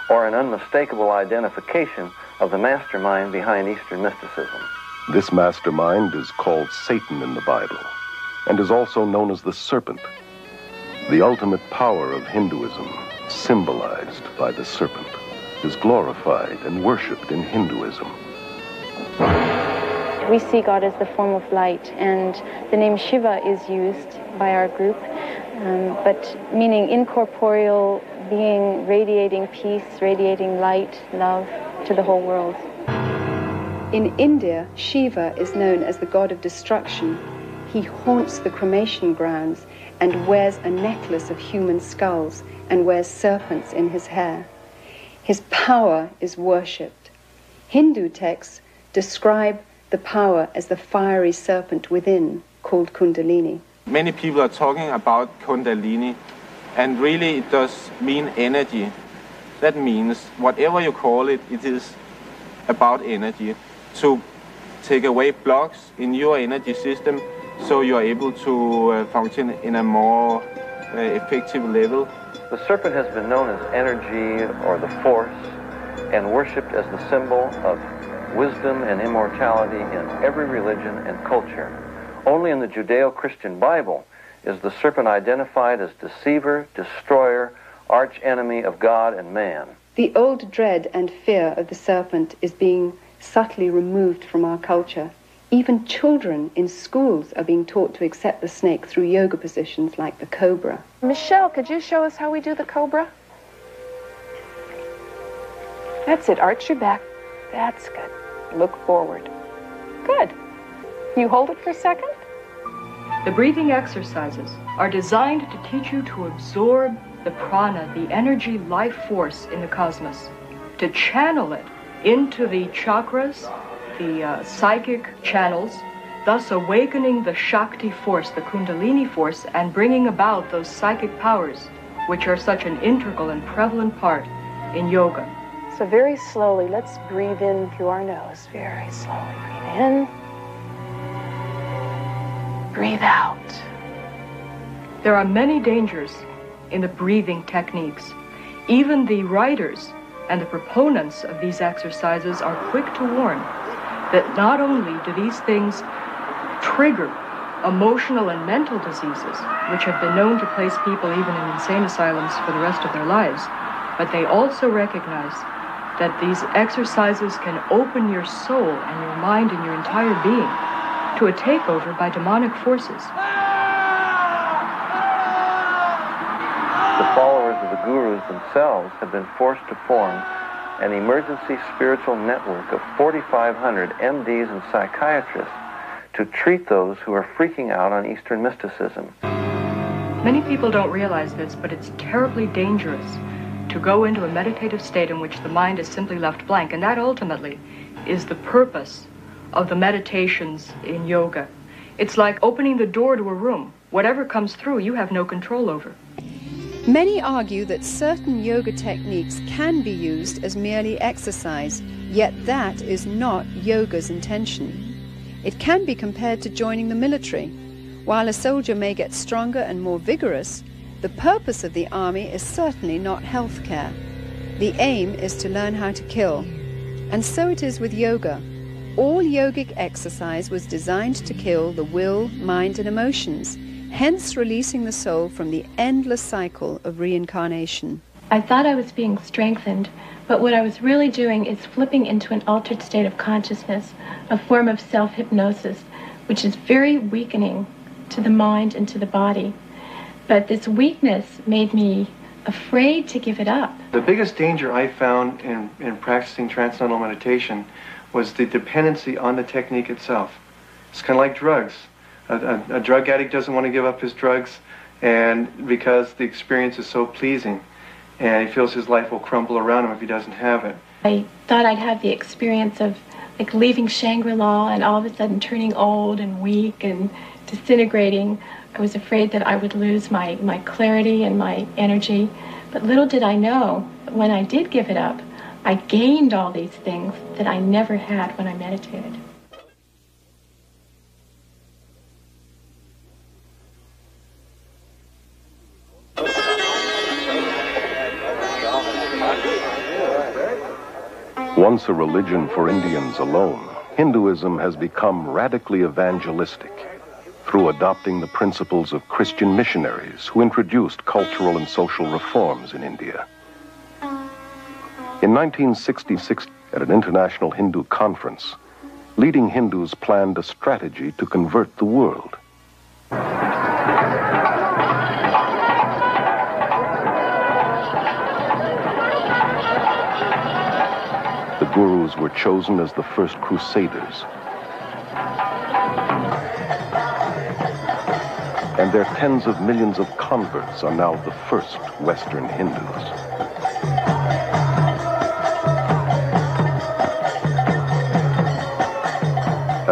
or an unmistakable identification of the mastermind behind Eastern mysticism. This mastermind is called Satan in the Bible and is also known as the serpent, the ultimate power of Hinduism, symbolized by the serpent, is glorified and worshipped in Hinduism. We see God as the form of light, and the name Shiva is used by our group, um, but meaning incorporeal being radiating peace, radiating light, love to the whole world. In India, Shiva is known as the god of destruction. He haunts the cremation grounds and wears a necklace of human skulls and wears serpents in his hair. His power is worshipped. Hindu texts describe the power as the fiery serpent within, called Kundalini. Many people are talking about Kundalini, and really it does mean energy. That means whatever you call it, it is about energy. To take away blocks in your energy system so you are able to uh, function in a more uh, effective level. The serpent has been known as energy or the force and worshipped as the symbol of wisdom and immortality in every religion and culture. Only in the Judeo Christian Bible is the serpent identified as deceiver, destroyer, arch enemy of God and man. The old dread and fear of the serpent is being subtly removed from our culture. Even children in schools are being taught to accept the snake through yoga positions like the cobra. Michelle, could you show us how we do the cobra? That's it. Arch your back. That's good. Look forward. Good. You hold it for a second. The breathing exercises are designed to teach you to absorb the prana, the energy life force in the cosmos, to channel it into the chakras, the uh, psychic channels, thus awakening the Shakti force, the Kundalini force, and bringing about those psychic powers, which are such an integral and prevalent part in yoga. So very slowly, let's breathe in through our nose. Very slowly. Breathe in. Breathe out. There are many dangers in the breathing techniques. Even the writers and the proponents of these exercises are quick to warn that not only do these things trigger emotional and mental diseases, which have been known to place people even in insane asylums for the rest of their lives, but they also recognize that these exercises can open your soul and your mind and your entire being to a takeover by demonic forces. The followers of the gurus themselves have been forced to form an emergency spiritual network of 4,500 MDs and psychiatrists to treat those who are freaking out on Eastern mysticism. Many people don't realize this, but it's terribly dangerous to go into a meditative state in which the mind is simply left blank, and that ultimately is the purpose of the meditations in yoga. It's like opening the door to a room. Whatever comes through, you have no control over. Many argue that certain yoga techniques can be used as merely exercise, yet that is not yoga's intention. It can be compared to joining the military. While a soldier may get stronger and more vigorous, the purpose of the army is certainly not health care. The aim is to learn how to kill. And so it is with yoga. All yogic exercise was designed to kill the will, mind, and emotions, hence releasing the soul from the endless cycle of reincarnation. I thought I was being strengthened, but what I was really doing is flipping into an altered state of consciousness, a form of self hypnosis, which is very weakening to the mind and to the body. But this weakness made me afraid to give it up. The biggest danger I found in, in practicing transcendental meditation was the dependency on the technique itself. It's kind of like drugs. A, a, a drug addict doesn't want to give up his drugs, and because the experience is so pleasing, and he feels his life will crumble around him if he doesn't have it. I thought I'd have the experience of like leaving Shangri-La and all of a sudden turning old and weak and disintegrating. I was afraid that I would lose my, my clarity and my energy. But little did I know that when I did give it up, I gained all these things that I never had when I meditated. Once a religion for Indians alone, Hinduism has become radically evangelistic through adopting the principles of Christian missionaries who introduced cultural and social reforms in India. In 1966, at an international Hindu conference, leading Hindus planned a strategy to convert the world. The gurus were chosen as the first crusaders. And their tens of millions of converts are now the first Western Hindus.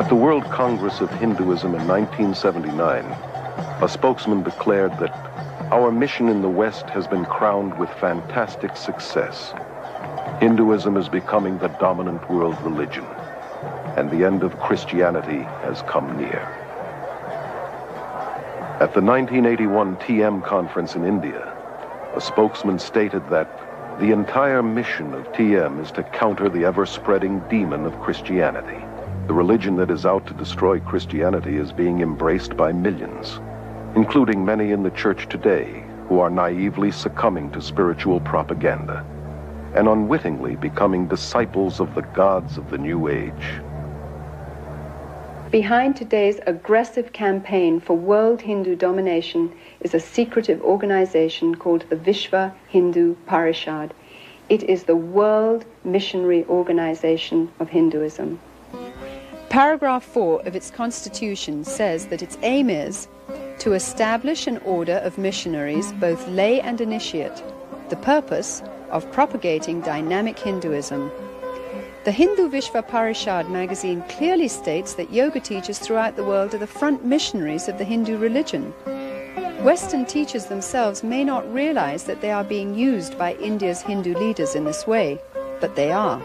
At the World Congress of Hinduism in 1979, a spokesman declared that our mission in the West has been crowned with fantastic success. Hinduism is becoming the dominant world religion, and the end of Christianity has come near. At the 1981 TM conference in India, a spokesman stated that the entire mission of TM is to counter the ever-spreading demon of Christianity. The religion that is out to destroy Christianity is being embraced by millions, including many in the church today who are naively succumbing to spiritual propaganda and unwittingly becoming disciples of the gods of the New Age. Behind today's aggressive campaign for world Hindu domination is a secretive organization called the Vishva Hindu Parishad. It is the world missionary organization of Hinduism. Paragraph 4 of its constitution says that its aim is to establish an order of missionaries, both lay and initiate. The purpose of propagating dynamic Hinduism. The Hindu Vishva Parishad magazine clearly states that yoga teachers throughout the world are the front missionaries of the Hindu religion. Western teachers themselves may not realize that they are being used by India's Hindu leaders in this way. but they are.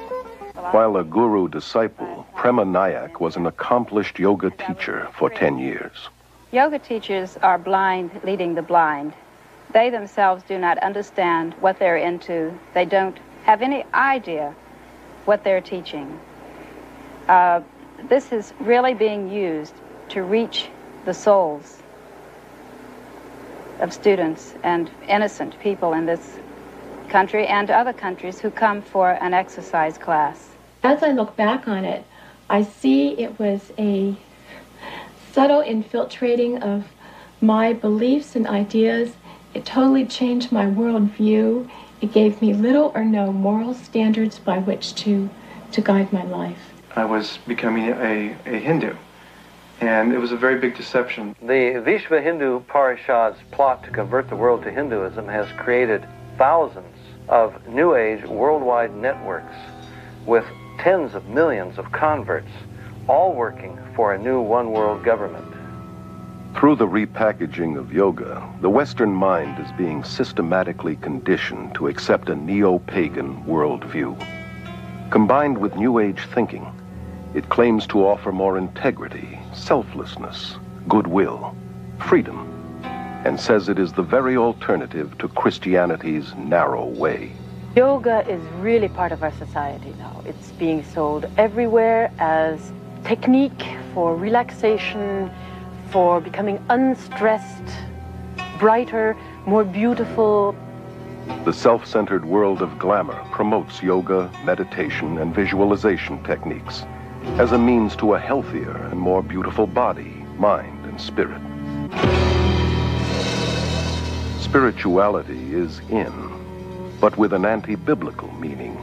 While a guru disciple, Prema Nayak was an accomplished yoga teacher for 10 years. Yoga teachers are blind leading the blind. They themselves do not understand what they're into. They don't have any idea what they're teaching. Uh, this is really being used to reach the souls of students and innocent people in this country and other countries who come for an exercise class. As I look back on it, I see it was a subtle infiltrating of my beliefs and ideas. It totally changed my worldview. It gave me little or no moral standards by which to, to guide my life. I was becoming a, a Hindu, and it was a very big deception. The Vishva Hindu Parishad's plot to convert the world to Hinduism has created thousands of New Age worldwide networks with tens of millions of converts, all working for a new one world government. Through the repackaging of yoga, the Western mind is being systematically conditioned to accept a neo pagan worldview. Combined with New Age thinking, it claims to offer more integrity, selflessness, goodwill, freedom, and says it is the very alternative to Christianity's narrow way. Yoga is really part of our society now. It's being sold everywhere as technique for relaxation, for becoming unstressed, brighter, more beautiful. The self centered world of glamour promotes yoga, meditation, and visualization techniques as a means to a healthier and more beautiful body, mind, and spirit. Spirituality is in, but with an anti biblical meaning.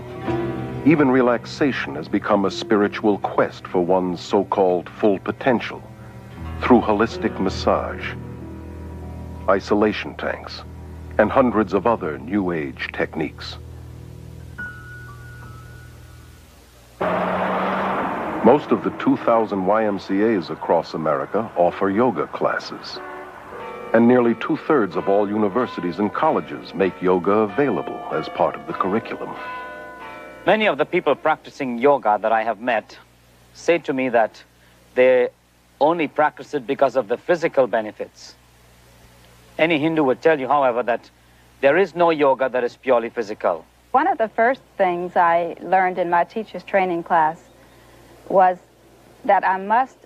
Even relaxation has become a spiritual quest for one's so called full potential through holistic massage, isolation tanks, and hundreds of other New Age techniques. Most of the 2,000 YMCAs across America offer yoga classes. And nearly two thirds of all universities and colleges make yoga available as part of the curriculum. Many of the people practicing yoga that I have met say to me that they only practice it because of the physical benefits. Any Hindu would tell you, however, that there is no yoga that is purely physical. One of the first things I learned in my teacher's training class was that I must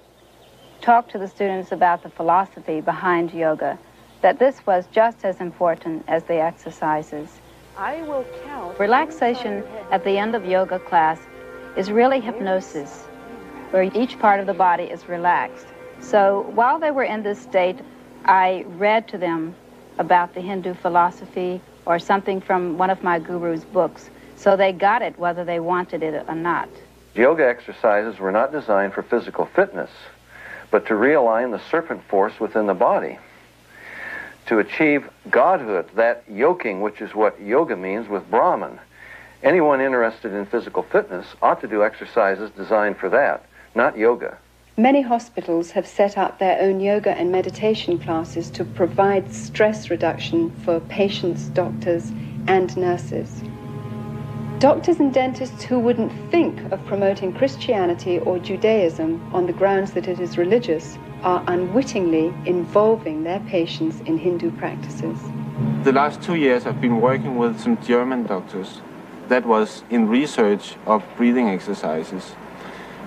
talk to the students about the philosophy behind yoga, that this was just as important as the exercises. I will count. Relaxation at the end of yoga class is really hypnosis, where each part of the body is relaxed. So while they were in this state, I read to them about the Hindu philosophy or something from one of my guru's books. So they got it whether they wanted it or not. Yoga exercises were not designed for physical fitness, but to realign the serpent force within the body. To achieve godhood, that yoking, which is what yoga means with Brahman. Anyone interested in physical fitness ought to do exercises designed for that, not yoga. Many hospitals have set up their own yoga and meditation classes to provide stress reduction for patients, doctors, and nurses. Doctors and dentists who wouldn't think of promoting Christianity or Judaism on the grounds that it is religious are unwittingly involving their patients in Hindu practices. The last two years I've been working with some German doctors that was in research of breathing exercises.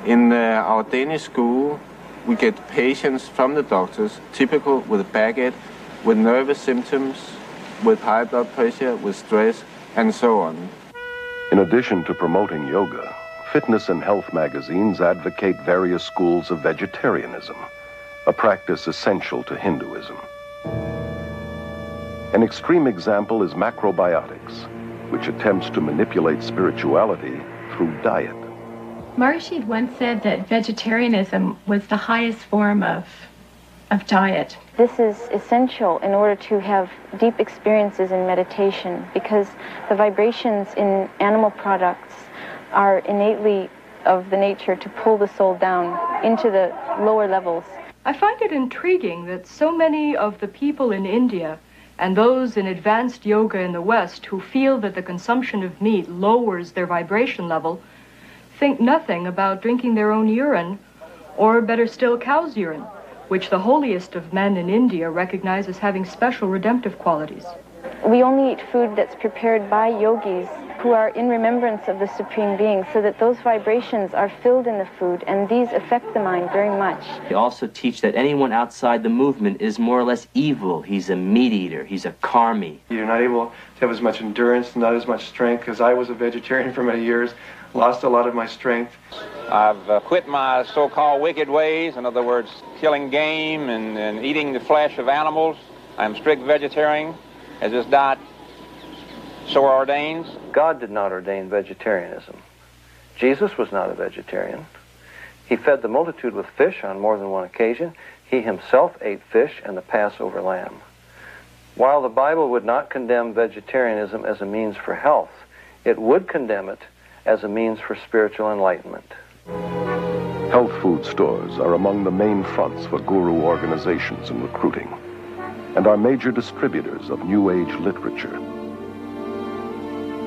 In uh, our Danish school, we get patients from the doctors, typical with a baguette, with nervous symptoms, with high blood pressure, with stress, and so on. In addition to promoting yoga, fitness and health magazines advocate various schools of vegetarianism, a practice essential to Hinduism. An extreme example is macrobiotics, which attempts to manipulate spirituality through diet. Maharishi once said that vegetarianism was the highest form of, of diet. This is essential in order to have deep experiences in meditation because the vibrations in animal products are innately of the nature to pull the soul down into the lower levels. I find it intriguing that so many of the people in India And those in advanced yoga in the West who feel that the consumption of meat lowers their vibration level think nothing about drinking their own urine, or better still, cow's urine, which the holiest of men in India recognize as having special redemptive qualities. We only eat food that's prepared by yogis who are in remembrance of the Supreme Being so that those vibrations are filled in the food and these affect the mind very much. They also teach that anyone outside the movement is more or less evil. He's a meat eater, he's a karmi. You're not able to have as much endurance, not as much strength, because I was a vegetarian for many years, lost a lot of my strength. I've uh, quit my so-called wicked ways, in other words, killing game and, and eating the flesh of animals. I'm strict vegetarian, as this diet so ordains. God did not ordain vegetarianism. Jesus was not a vegetarian. He fed the multitude with fish on more than one occasion. He himself ate fish and the Passover lamb. While the Bible would not condemn vegetarianism as a means for health, it would condemn it as a means for spiritual enlightenment. Health food stores are among the main fronts for guru organizations and recruiting, and are major distributors of New Age literature.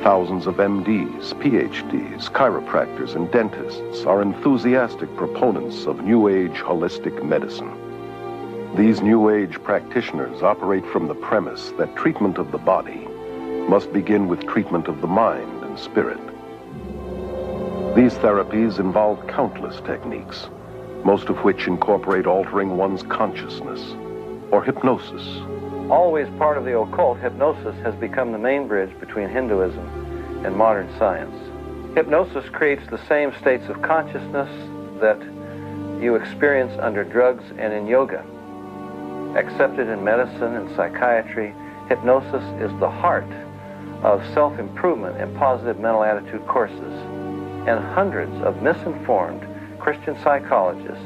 Thousands of MDs, PhDs, chiropractors, and dentists are enthusiastic proponents of New Age holistic medicine. These New Age practitioners operate from the premise that treatment of the body must begin with treatment of the mind and spirit. These therapies involve countless techniques, most of which incorporate altering one's consciousness or hypnosis. Always part of the occult, hypnosis has become the main bridge between Hinduism and modern science. Hypnosis creates the same states of consciousness that you experience under drugs and in yoga. Accepted in medicine and psychiatry, hypnosis is the heart of self-improvement and positive mental attitude courses. And hundreds of misinformed Christian psychologists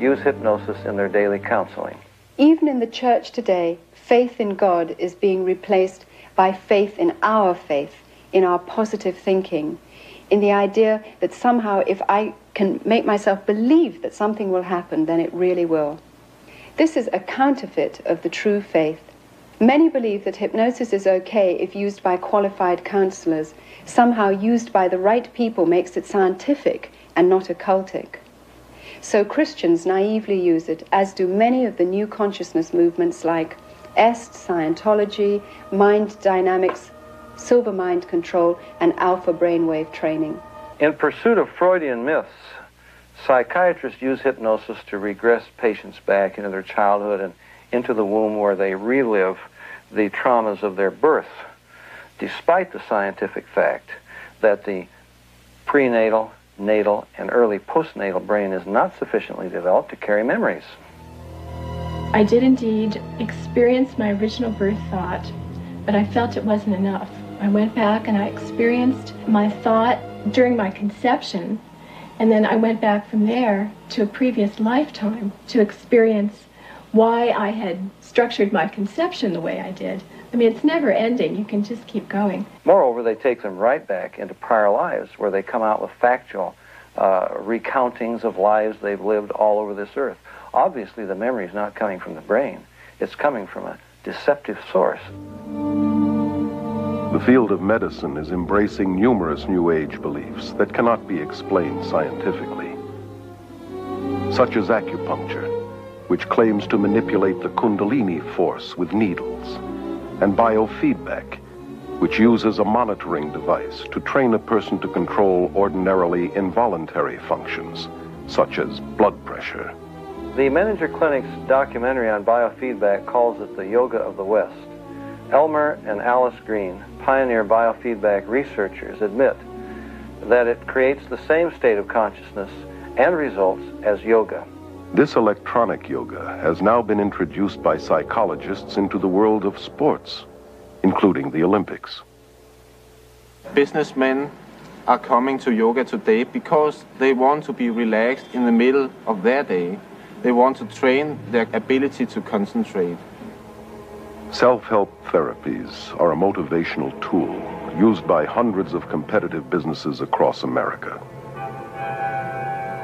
use hypnosis in their daily counseling. Even in the church today, faith in God is being replaced by faith in our faith, in our positive thinking, in the idea that somehow if I can make myself believe that something will happen, then it really will. This is a counterfeit of the true faith. Many believe that hypnosis is okay if used by qualified counselors. Somehow used by the right people makes it scientific and not occultic. So Christians naively use it, as do many of the new consciousness movements like EST, Scientology, mind dynamics, Silva mind control, and alpha brainwave training. In pursuit of Freudian myths, psychiatrists use hypnosis to regress patients back into their childhood and into the womb where they relive the traumas of their birth, despite the scientific fact that the prenatal, natal, and early postnatal brain is not sufficiently developed to carry memories. I did indeed experience my original birth thought, but I felt it wasn't enough. I went back and I experienced my thought during my conception, and then I went back from there to a previous lifetime to experience why I had structured my conception the way I did. I mean, it's never ending. You can just keep going. Moreover, they take them right back into prior lives where they come out with factual uh, recountings of lives they've lived all over this earth. Obviously, the memory is not coming from the brain. It's coming from a deceptive source. The field of medicine is embracing numerous New Age beliefs that cannot be explained scientifically, such as acupuncture, which claims to manipulate the Kundalini force with needles, and biofeedback, which uses a monitoring device to train a person to control ordinarily involuntary functions, such as blood pressure. The Menninger Clinic's documentary on biofeedback calls it the yoga of the West. Elmer and Alyce Green, pioneer biofeedback researchers, admit that it creates the same state of consciousness and results as yoga. This electronic yoga has now been introduced by psychologists into the world of sports, including the Olympics. Businessmen are coming to yoga today because they want to be relaxed in the middle of their day. They want to train their ability to concentrate. Self-help therapies are a motivational tool used by hundreds of competitive businesses across America.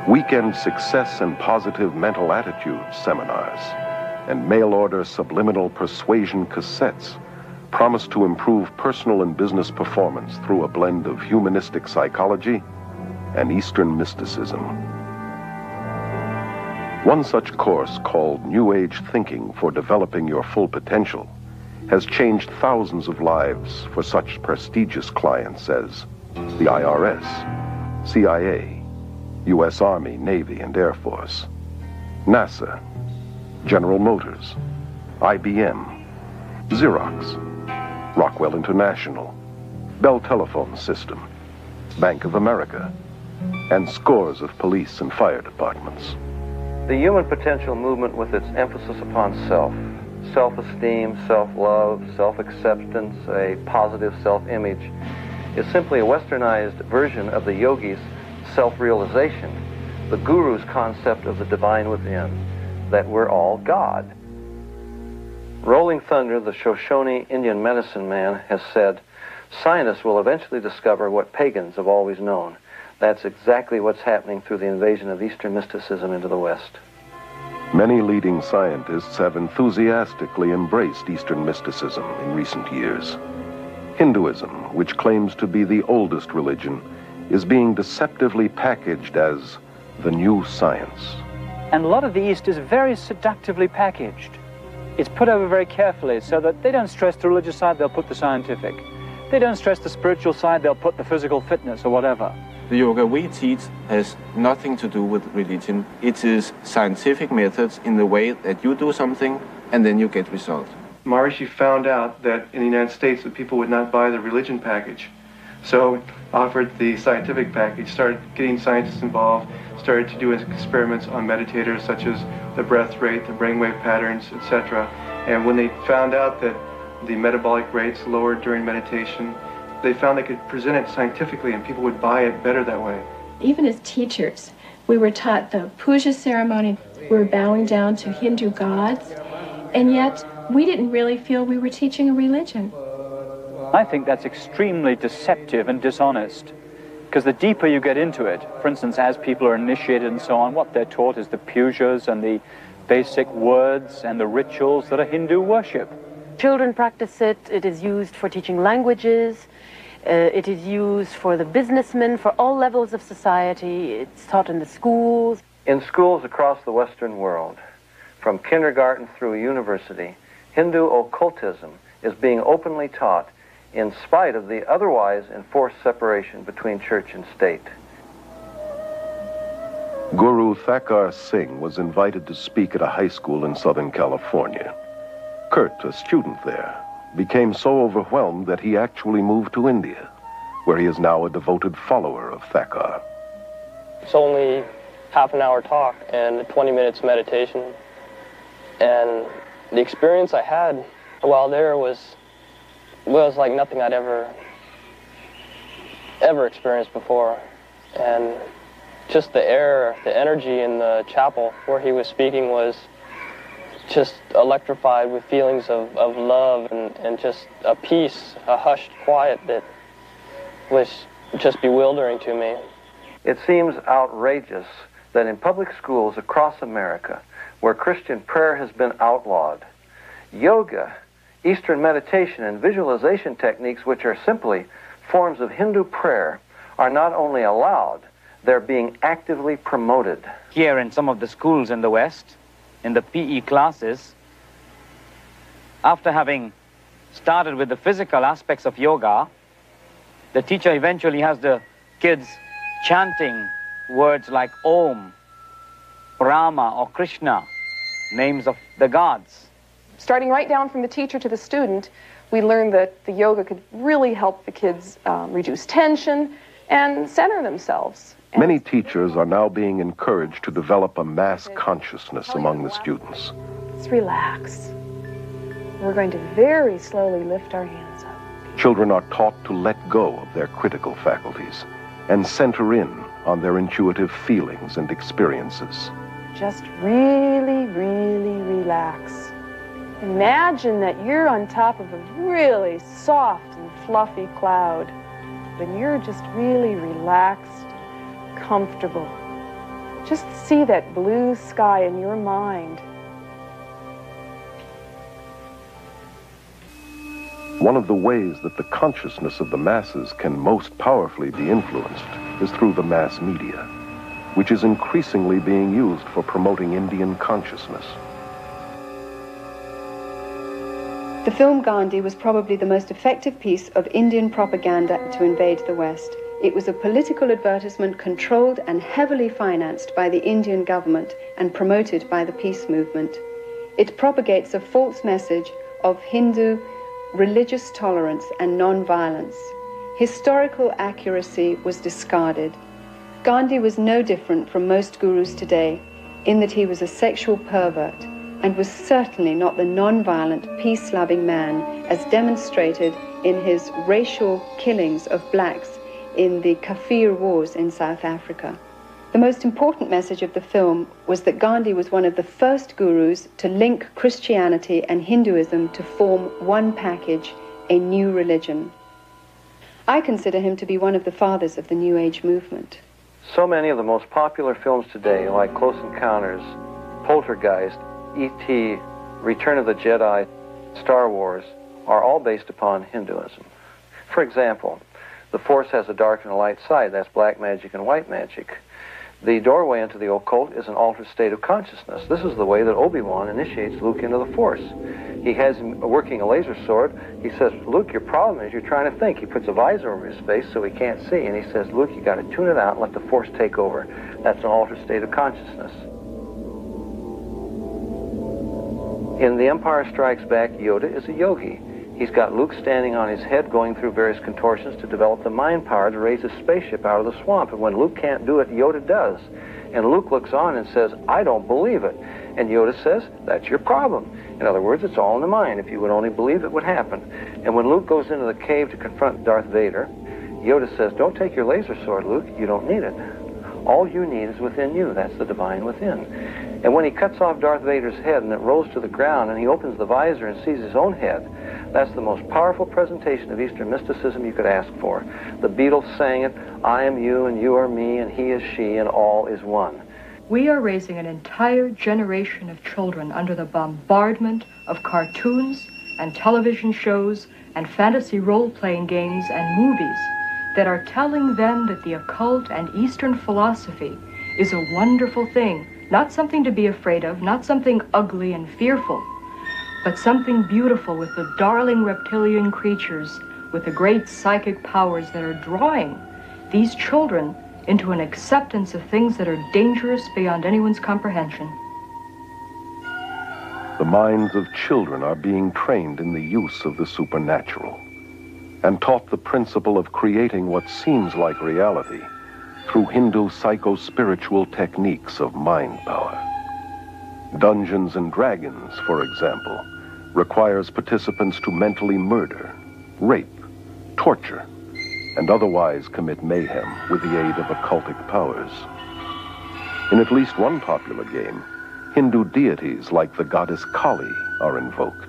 Weekend success and positive mental attitude seminars and mail-order subliminal persuasion cassettes promise to improve personal and business performance through a blend of humanistic psychology and Eastern mysticism. One such course called New Age Thinking for Developing Your Full Potential has changed thousands of lives for such prestigious clients as the IRS, CIA, U.S. Army, Navy, and Air Force, NASA, General Motors, IBM, Xerox, Rockwell International, Bell Telephone System, Bank of America, and scores of police and fire departments. The human potential movement, with its emphasis upon self, self esteem, self love, self acceptance, a positive self image, is simply a westernized version of the yogi's self realization, the guru's concept of the divine within, that we're all God. Rolling Thunder, the Shoshone Indian medicine man, has said, scientists will eventually discover what pagans have always known. That's exactly what's happening through the invasion of Eastern mysticism into the West. Many leading scientists have enthusiastically embraced Eastern mysticism in recent years. Hinduism, which claims to be the oldest religion, is being deceptively packaged as the new science. And a lot of the East is very seductively packaged. It's put over very carefully so that they don't stress the religious side, they'll put the scientific. They don't stress the spiritual side, they'll put the physical fitness or whatever. The yoga we teach has nothing to do with religion. It is scientific methods in the way that you do something and then you get results. Maharishi found out that in the United States that people would not buy the religion package. So offered the scientific package, started getting scientists involved, started to do experiments on meditators such as the breath rate, the brainwave patterns, etc. And when they found out that the metabolic rates lowered during meditation, they found they could present it scientifically and people would buy it better that way. Even as teachers, we were taught the puja ceremony. We were bowing down to Hindu gods, and yet we didn't really feel we were teaching a religion. I think that's extremely deceptive and dishonest. Because the deeper you get into it, for instance, as people are initiated and so on, what they're taught is the pujas and the basic words and the rituals that are Hindu worship. Children practice it, it is used for teaching languages, uh, it is used for the businessmen, for all levels of society, it's taught in the schools. In schools across the Western world, from kindergarten through university, Hindu occultism is being openly taught in spite of the otherwise enforced separation between church and state. Guru Thakar Singh was invited to speak at a high school in Southern California. Kurt, a student there, became so overwhelmed that he actually moved to India, where he is now a devoted follower of Thakar. It's only half an hour talk and 20 minutes meditation. And the experience I had while there was was like nothing I'd ever ever experienced before. And just the air, the energy in the chapel where he was speaking was just electrified with feelings of, of love and, and just a peace, a hushed quiet that was just bewildering to me. It seems outrageous that in public schools across America, where Christian prayer has been outlawed, yoga Eastern meditation and visualization techniques, which are simply forms of Hindu prayer, are not only allowed, they're being actively promoted. Here in some of the schools in the West, in the PE classes, after having started with the physical aspects of yoga, the teacher eventually has the kids chanting words like Om, Brahma, or Krishna, names of the gods starting right down from the teacher to the student, we learned that the yoga could really help the kids um, reduce tension and center themselves. Many teachers are now being encouraged to develop a mass consciousness among the students. Let's relax. We're going to very slowly lift our hands up. Children are taught to let go of their critical faculties and center in on their intuitive feelings and experiences. Just really, really relax. Imagine that you're on top of a really soft and fluffy cloud and you're just really relaxed, comfortable. Just see that blue sky in your mind. One of the ways that the consciousness of the masses can most powerfully be influenced is through the mass media, which is increasingly being used for promoting Indian consciousness. The film Gandhi was probably the most effective piece of Indian propaganda to invade the West. It was a political advertisement controlled and heavily financed by the Indian government and promoted by the peace movement. It propagates a false message of Hindu religious tolerance and non-violence. Historical accuracy was discarded. Gandhi was no different from most gurus today in that he was a sexual pervert and was certainly not the non-violent, peace-loving man as demonstrated in his racial killings of blacks in the Kafir Wars in South Africa. The most important message of the film was that Gandhi was one of the first gurus to link Christianity and Hinduism to form one package, a new religion. I consider him to be one of the fathers of the New Age movement. So many of the most popular films today, like Close Encounters, Poltergeist, E.T., Return of the Jedi, Star Wars, are all based upon Hinduism. For example, the Force has a dark and a light side. That's black magic and white magic. The doorway into the occult is an altered state of consciousness. This is the way that Obi-Wan initiates Luke into the Force. He has him working a laser sword. He says, Luke, your problem is you're trying to think. He puts a visor over his face so he can't see. And he says, Luke, you got to tune it out and let the Force take over. That's an altered state of consciousness. In The Empire Strikes Back, Yoda is a yogi. He's got Luke standing on his head going through various contortions to develop the mind power to raise a spaceship out of the swamp. And when Luke can't do it, Yoda does. And Luke looks on and says, I don't believe it. And Yoda says, that's your problem. In other words, it's all in the mind. If you would only believe it would happen. And when Luke goes into the cave to confront Darth Vader, Yoda says, don't take your laser sword, Luke. You don't need it. All you need is within you. That's the divine within. And when he cuts off Darth Vader's head and it rolls to the ground and he opens the visor and sees his own head, that's the most powerful presentation of Eastern mysticism you could ask for. The Beatles sang it, I am you and you are me and he is she and all is one. We are raising an entire generation of children under the bombardment of cartoons and television shows and fantasy role-playing games and movies that are telling them that the occult and Eastern philosophy is a wonderful thing, not something to be afraid of, not something ugly and fearful, but something beautiful with the darling reptilian creatures with the great psychic powers that are drawing these children into an acceptance of things that are dangerous beyond anyone's comprehension. The minds of children are being trained in the use of the supernatural and taught the principle of creating what seems like reality through Hindu psycho-spiritual techniques of mind power. Dungeons and Dragons, for example, requires participants to mentally murder, rape, torture, and otherwise commit mayhem with the aid of occultic powers. In at least one popular game, Hindu deities like the goddess Kali are invoked.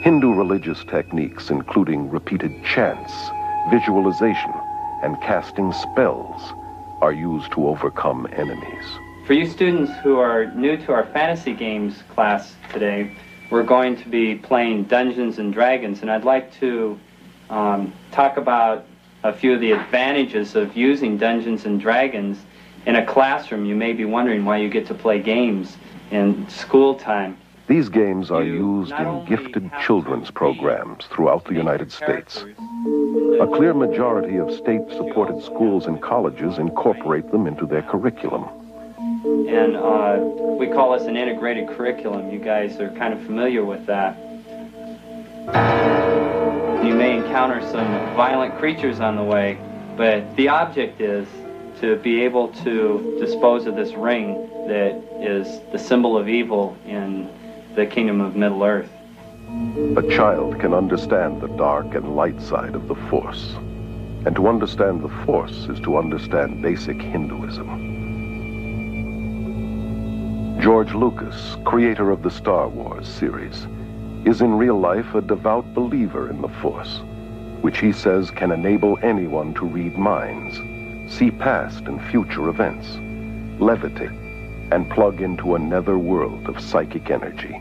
Hindu religious techniques, including repeated chants, visualization, and casting spells, are used to overcome enemies. For you students who are new to our fantasy games class today, we're going to be playing Dungeons and Dragons, and I'd like to um, talk about a few of the advantages of using Dungeons and Dragons in a classroom. You may be wondering why you get to play games in school time. These games are used in gifted children's programs throughout the United States. A clear majority of state-supported schools and colleges incorporate them into their curriculum. And uh, we call this an integrated curriculum. You guys are kind of familiar with that. You may encounter some violent creatures on the way, but the object is to be able to dispose of this ring that is the symbol of evil in the kingdom of Middle Earth. A child can understand the dark and light side of the Force. And to understand the Force is to understand basic Hinduism. George Lucas, creator of the Star Wars series, is in real life a devout believer in the Force, which he says can enable anyone to read minds, see past and future events, levitate, and plug into another world of psychic energy.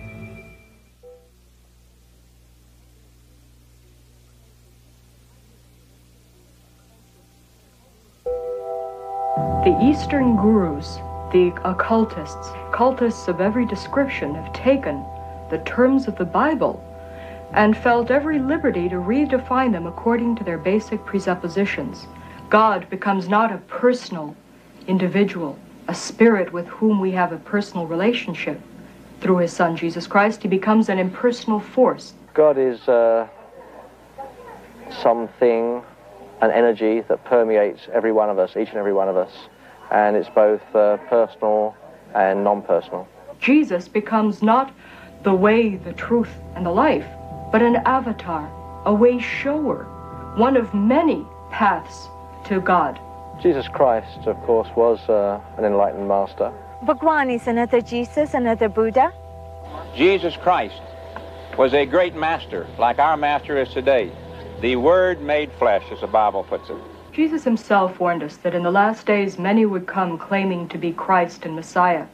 The Eastern gurus, the occultists, cultists of every description have taken the terms of the Bible and felt every liberty to redefine them according to their basic presuppositions. God becomes not a personal individual a spirit with whom we have a personal relationship. Through his son Jesus Christ, he becomes an impersonal force. God is uh, something, an energy that permeates every one of us, each and every one of us. And it's both uh, personal and non personal. Jesus becomes not the way, the truth, and the life, but an avatar, a way shower, one of many paths to God. Jesus Christ, of course, was uh, an enlightened master. Bhagwan is another Jesus, another Buddha. Jesus Christ was a great master, like our master is today. The Word made flesh, as the Bible puts it. Jesus himself warned us that in the last days many would come claiming to be Christ and Messiah.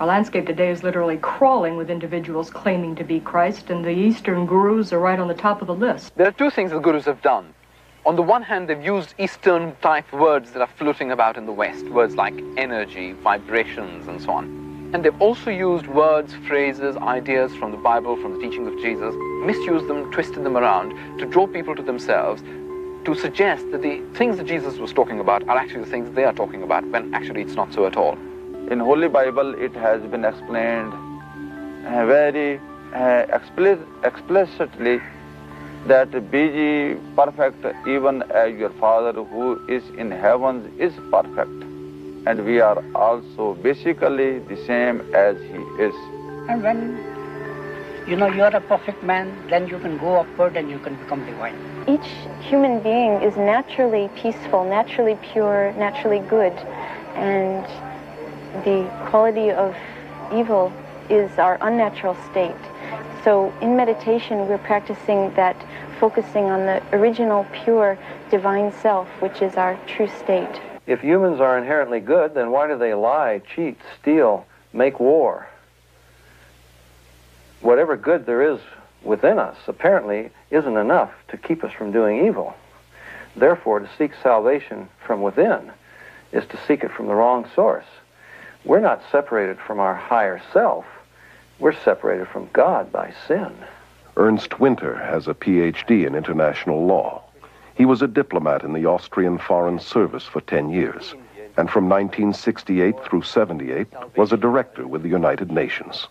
Our landscape today is literally crawling with individuals claiming to be Christ, and the Eastern gurus are right on the top of the list. There are two things the gurus have done. On the one hand, they've used Eastern type words that are floating about in the West, words like energy, vibrations, and so on. And they've also used words, phrases, ideas from the Bible, from the teachings of Jesus, misused them, twisted them around to draw people to themselves, to suggest that the things that Jesus was talking about are actually the things they are talking about, when actually it's not so at all. In Holy Bible, it has been explained uh, very uh, explicit, explicitly that be ye perfect even as your Father who is in heavens is perfect. And we are also basically the same as He is. And when you know you're a perfect man, then you can go upward and you can become divine. Each human being is naturally peaceful, naturally pure, naturally good. And the quality of evil is our unnatural state. So in meditation, we're practicing that focusing on the original, pure, divine self, which is our true state. If humans are inherently good, then why do they lie, cheat, steal, make war? Whatever good there is within us apparently isn't enough to keep us from doing evil. Therefore, to seek salvation from within is to seek it from the wrong source. We're not separated from our higher self. We're separated from God by sin. Ernst Winter has a PhD in international law. He was a diplomat in the Austrian Foreign Service for 10 years, and from 1968 through 78 was a director with the United Nations.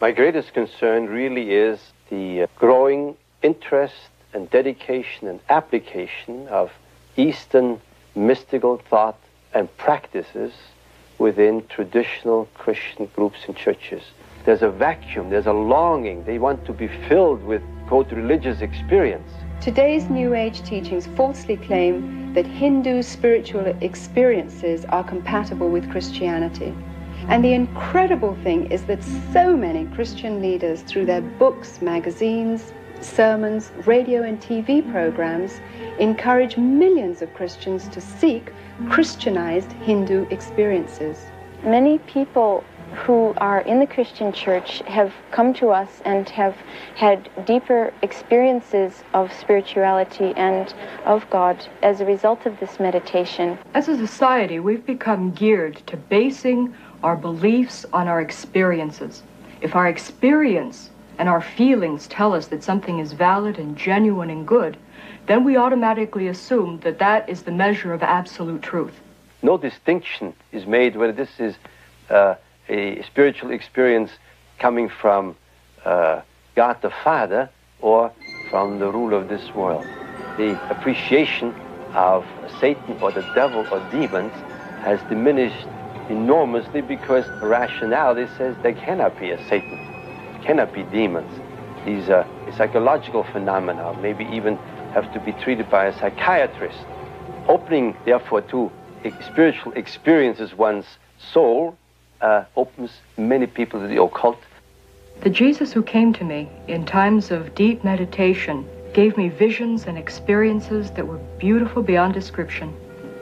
My greatest concern really is the uh, growing interest and dedication and application of Eastern mystical thought and practices within traditional Christian groups and churches. There's a vacuum, there's a longing. They want to be filled with, quote, religious experience. Today's New Age teachings falsely claim that Hindu spiritual experiences are compatible with Christianity. And the incredible thing is that so many Christian leaders, through their books, magazines, sermons, radio, and TV programs, encourage millions of Christians to seek Christianized Hindu experiences. Many people who are in the Christian church have come to us and have had deeper experiences of spirituality and of God as a result of this meditation. As a society, we've become geared to basing our beliefs on our experiences. If our experience and our feelings tell us that something is valid and genuine and good, then we automatically assume that that is the measure of absolute truth. No distinction is made whether this is uh, a spiritual experience coming from uh, God the Father or from the rule of this world. The appreciation of Satan or the devil or demons has diminished enormously because rationality says there cannot be a Satan, cannot be demons. These are psychological phenomena, maybe even have to be treated by a psychiatrist. Opening, therefore, to spiritual experiences one's soul uh, opens many people to the occult. The Jesus who came to me in times of deep meditation gave me visions and experiences that were beautiful beyond description.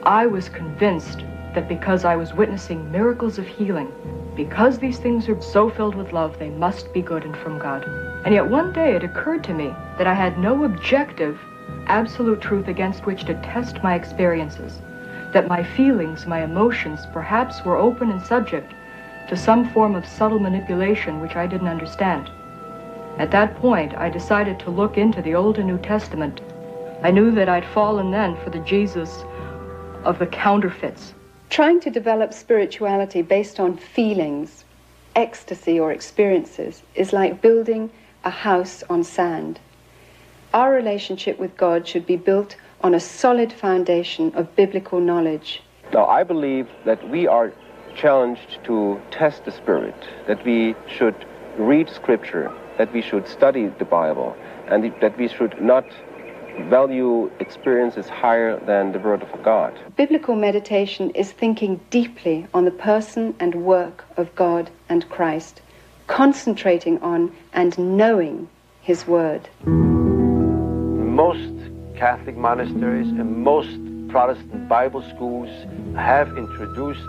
I was convinced that because I was witnessing miracles of healing, because these things are so filled with love, they must be good and from God. And yet one day it occurred to me that I had no objective, absolute truth against which to test my experiences that my feelings, my emotions, perhaps were open and subject to some form of subtle manipulation which I didn't understand. At that point, I decided to look into the Old and New Testament. I knew that I'd fallen then for the Jesus of the counterfeits. Trying to develop spirituality based on feelings, ecstasy, or experiences is like building a house on sand. Our relationship with God should be built on a solid foundation of biblical knowledge. Now, I believe that we are challenged to test the Spirit, that we should read Scripture, that we should study the Bible, and that we should not value experiences higher than the Word of God. Biblical meditation is thinking deeply on the person and work of God and Christ, concentrating on and knowing His Word. Most Catholic monasteries and most Protestant Bible schools have introduced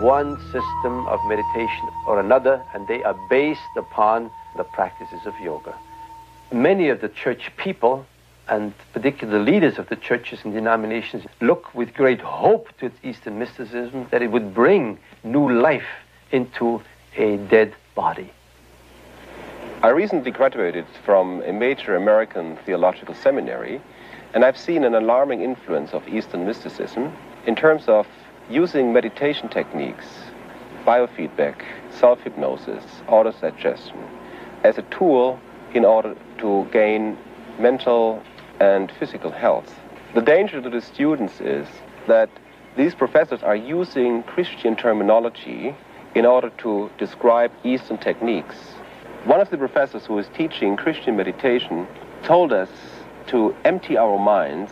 one system of meditation or another, and they are based upon the practices of yoga. Many of the church people and particularly the leaders of the churches and denominations look with great hope to Eastern mysticism that it would bring new life into a dead body. I recently graduated from a major American theological seminary, and I've seen an alarming influence of Eastern mysticism in terms of using meditation techniques, biofeedback, self hypnosis, autosuggestion as a tool in order to gain mental and physical health. The danger to the students is that these professors are using Christian terminology in order to describe Eastern techniques. One of the professors who is teaching Christian meditation told us to empty our minds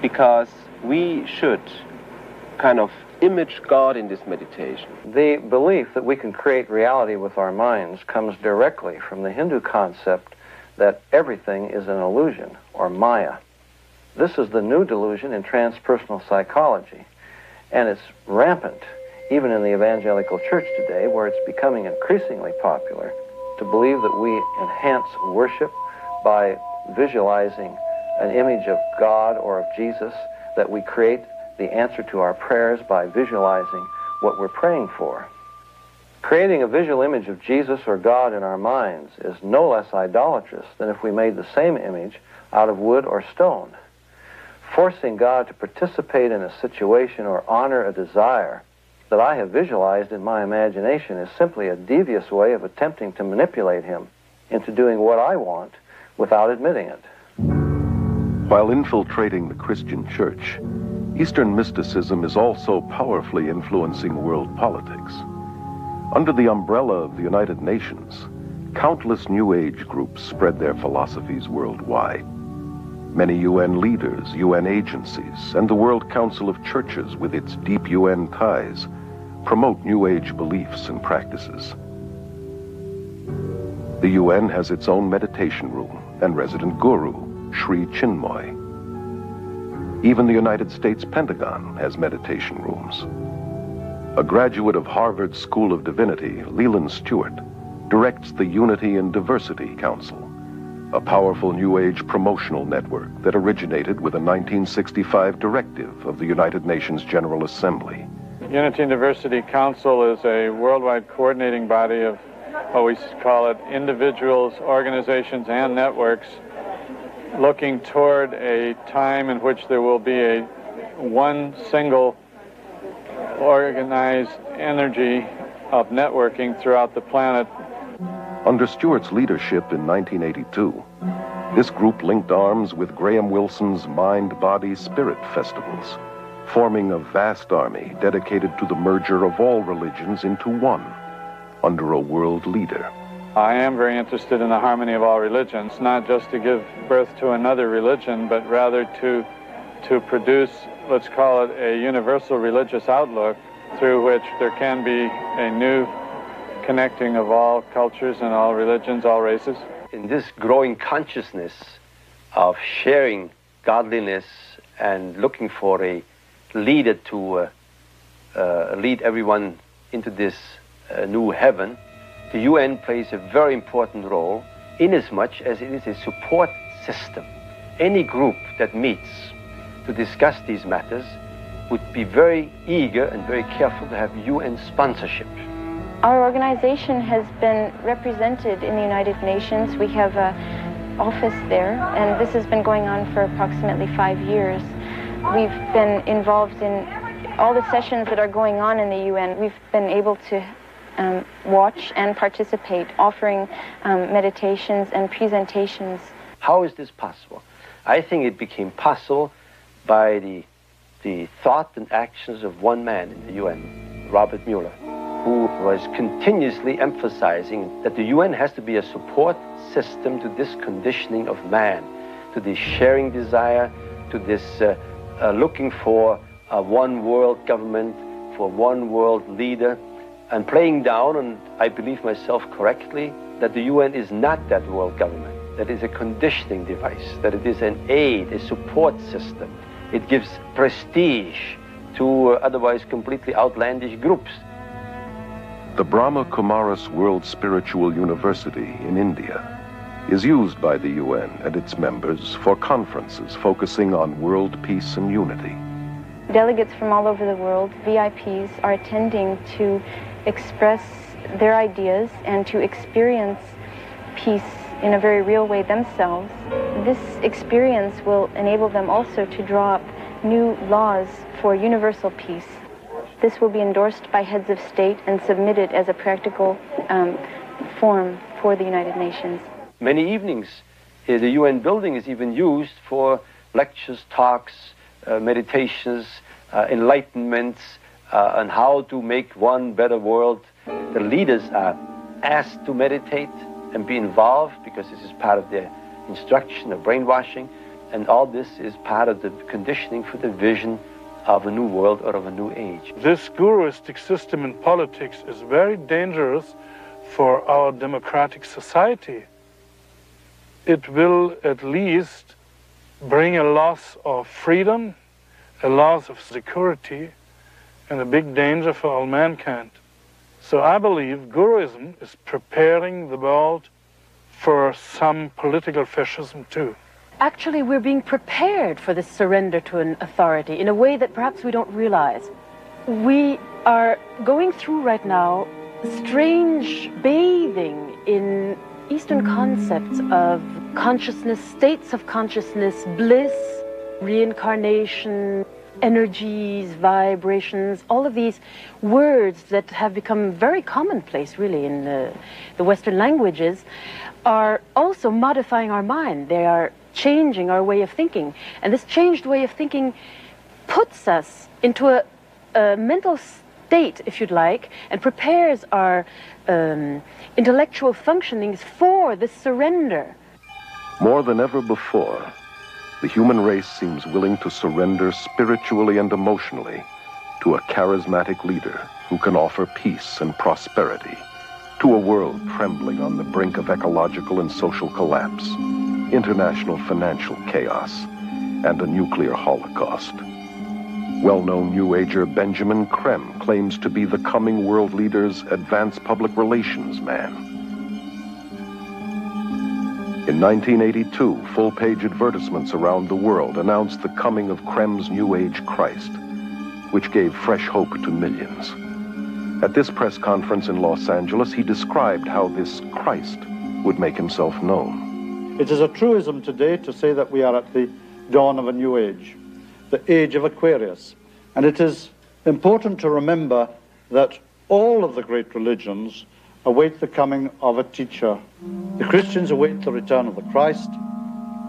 because we should kind of image God in this meditation. The belief that we can create reality with our minds comes directly from the Hindu concept that everything is an illusion or Maya. This is the new delusion in transpersonal psychology, and it's rampant even in the evangelical church today, where it's becoming increasingly popular to believe that we enhance worship by visualizing an image of God or of Jesus, that we create the answer to our prayers by visualizing what we're praying for. Creating a visual image of Jesus or God in our minds is no less idolatrous than if we made the same image out of wood or stone. Forcing God to participate in a situation or honor a desire that I have visualized in my imagination is simply a devious way of attempting to manipulate Him into doing what I want without admitting it. While infiltrating the Christian church, Eastern mysticism is also powerfully influencing world politics. Under the umbrella of the United Nations, countless New Age groups spread their philosophies worldwide. Many UN leaders, UN agencies, and the World Council of Churches with its deep UN ties promote New Age beliefs and practices. The UN has its own meditation room and resident guru, Sri Chinmoy. Even the United States Pentagon has meditation rooms. A graduate of Harvard School of Divinity, Leland Stewart, directs the Unity and Diversity Council, a powerful New Age promotional network that originated with a 1965 directive of the United Nations General Assembly. Unity and Diversity Council is a worldwide coordinating body of what we call it individuals, organizations, and networks looking toward a time in which there will be a one single organized energy of networking throughout the planet. Under Stewart's leadership in 1982, this group linked arms with Graham Wilson's Mind Body Spirit festivals, forming a vast army dedicated to the merger of all religions into one under a world leader. I am very interested in the harmony of all religions, not just to give birth to another religion, but rather to, to produce, let's call it a universal religious outlook through which there can be a new connecting of all cultures and all religions, all races. In this growing consciousness of sharing godliness and looking for a leader to uh, uh, lead everyone into this uh, new heaven, the UN plays a very important role inasmuch as much as it is a support system. Any group that meets to discuss these matters would be very eager and very careful to have UN sponsorship. Our organization has been represented in the United Nations. We have an office there, and this has been going on for approximately five years. We've been involved in all the sessions that are going on in the UN. We've been able to um, watch and participate, offering um, meditations and presentations. How is this possible? I think it became possible by the, the thought and actions of one man in the UN, Robert Muller, who was continuously emphasizing that the UN has to be a support system to this conditioning of man, to this sharing desire, to this uh, uh, looking for a one world government, for one world leader, and playing down, and I believe myself correctly, that the UN is not that world government, that is a conditioning device, that it is an aid, a support system. It gives prestige to uh, otherwise completely outlandish groups. The Brahma Kumaris World Spiritual University in India is used by the UN and its members for conferences focusing on world peace and unity. Delegates from all over the world, VIPs, are attending to express their ideas and to experience peace in a very real way themselves. This experience will enable them also to draw up new laws for universal peace. This will be endorsed by heads of state and submitted as a practical um, form for the United Nations. Many evenings, uh, the UN building is even used for lectures, talks, uh, meditations, uh, enlightenments, uh, on how to make one better world. The leaders are asked to meditate and be involved because this is part of their instruction of brainwashing. And all this is part of the conditioning for the vision of a new world or of a new age. This guruistic system in politics is very dangerous for our democratic society. It will at least bring a loss of freedom, a loss of security, and a big danger for all mankind. So I believe Guruism is preparing the world for some political fascism too. Actually, we're being prepared for this surrender to an authority in a way that perhaps we don't realize. We are going through right now strange bathing in Eastern concepts of consciousness, states of consciousness, bliss, reincarnation, energies, vibrations, all of these words that have become very commonplace, really, in the, the Western languages, are also modifying our mind. They are changing our way of thinking. And this changed way of thinking puts us into a, a mental state, if you'd like, and prepares our um, intellectual functionings for this surrender. More than ever before, the human race seems willing to surrender spiritually and emotionally to a charismatic leader who can offer peace and prosperity to a world trembling on the brink of ecological and social collapse, international financial chaos, and a nuclear holocaust. Well-known New Ager Benjamin Creme claims to be the coming world leader's advanced public relations man. In 1982, full-page advertisements around the world announced the coming of Creme's New Age Christ, which gave fresh hope to millions. At this press conference in Los Angeles, he described how this Christ would make himself known. It is a truism today to say that we are at the dawn of a new age, the age of Aquarius. And it is important to remember that all of the great religions await the coming of a teacher. The Christians await the return of the Christ.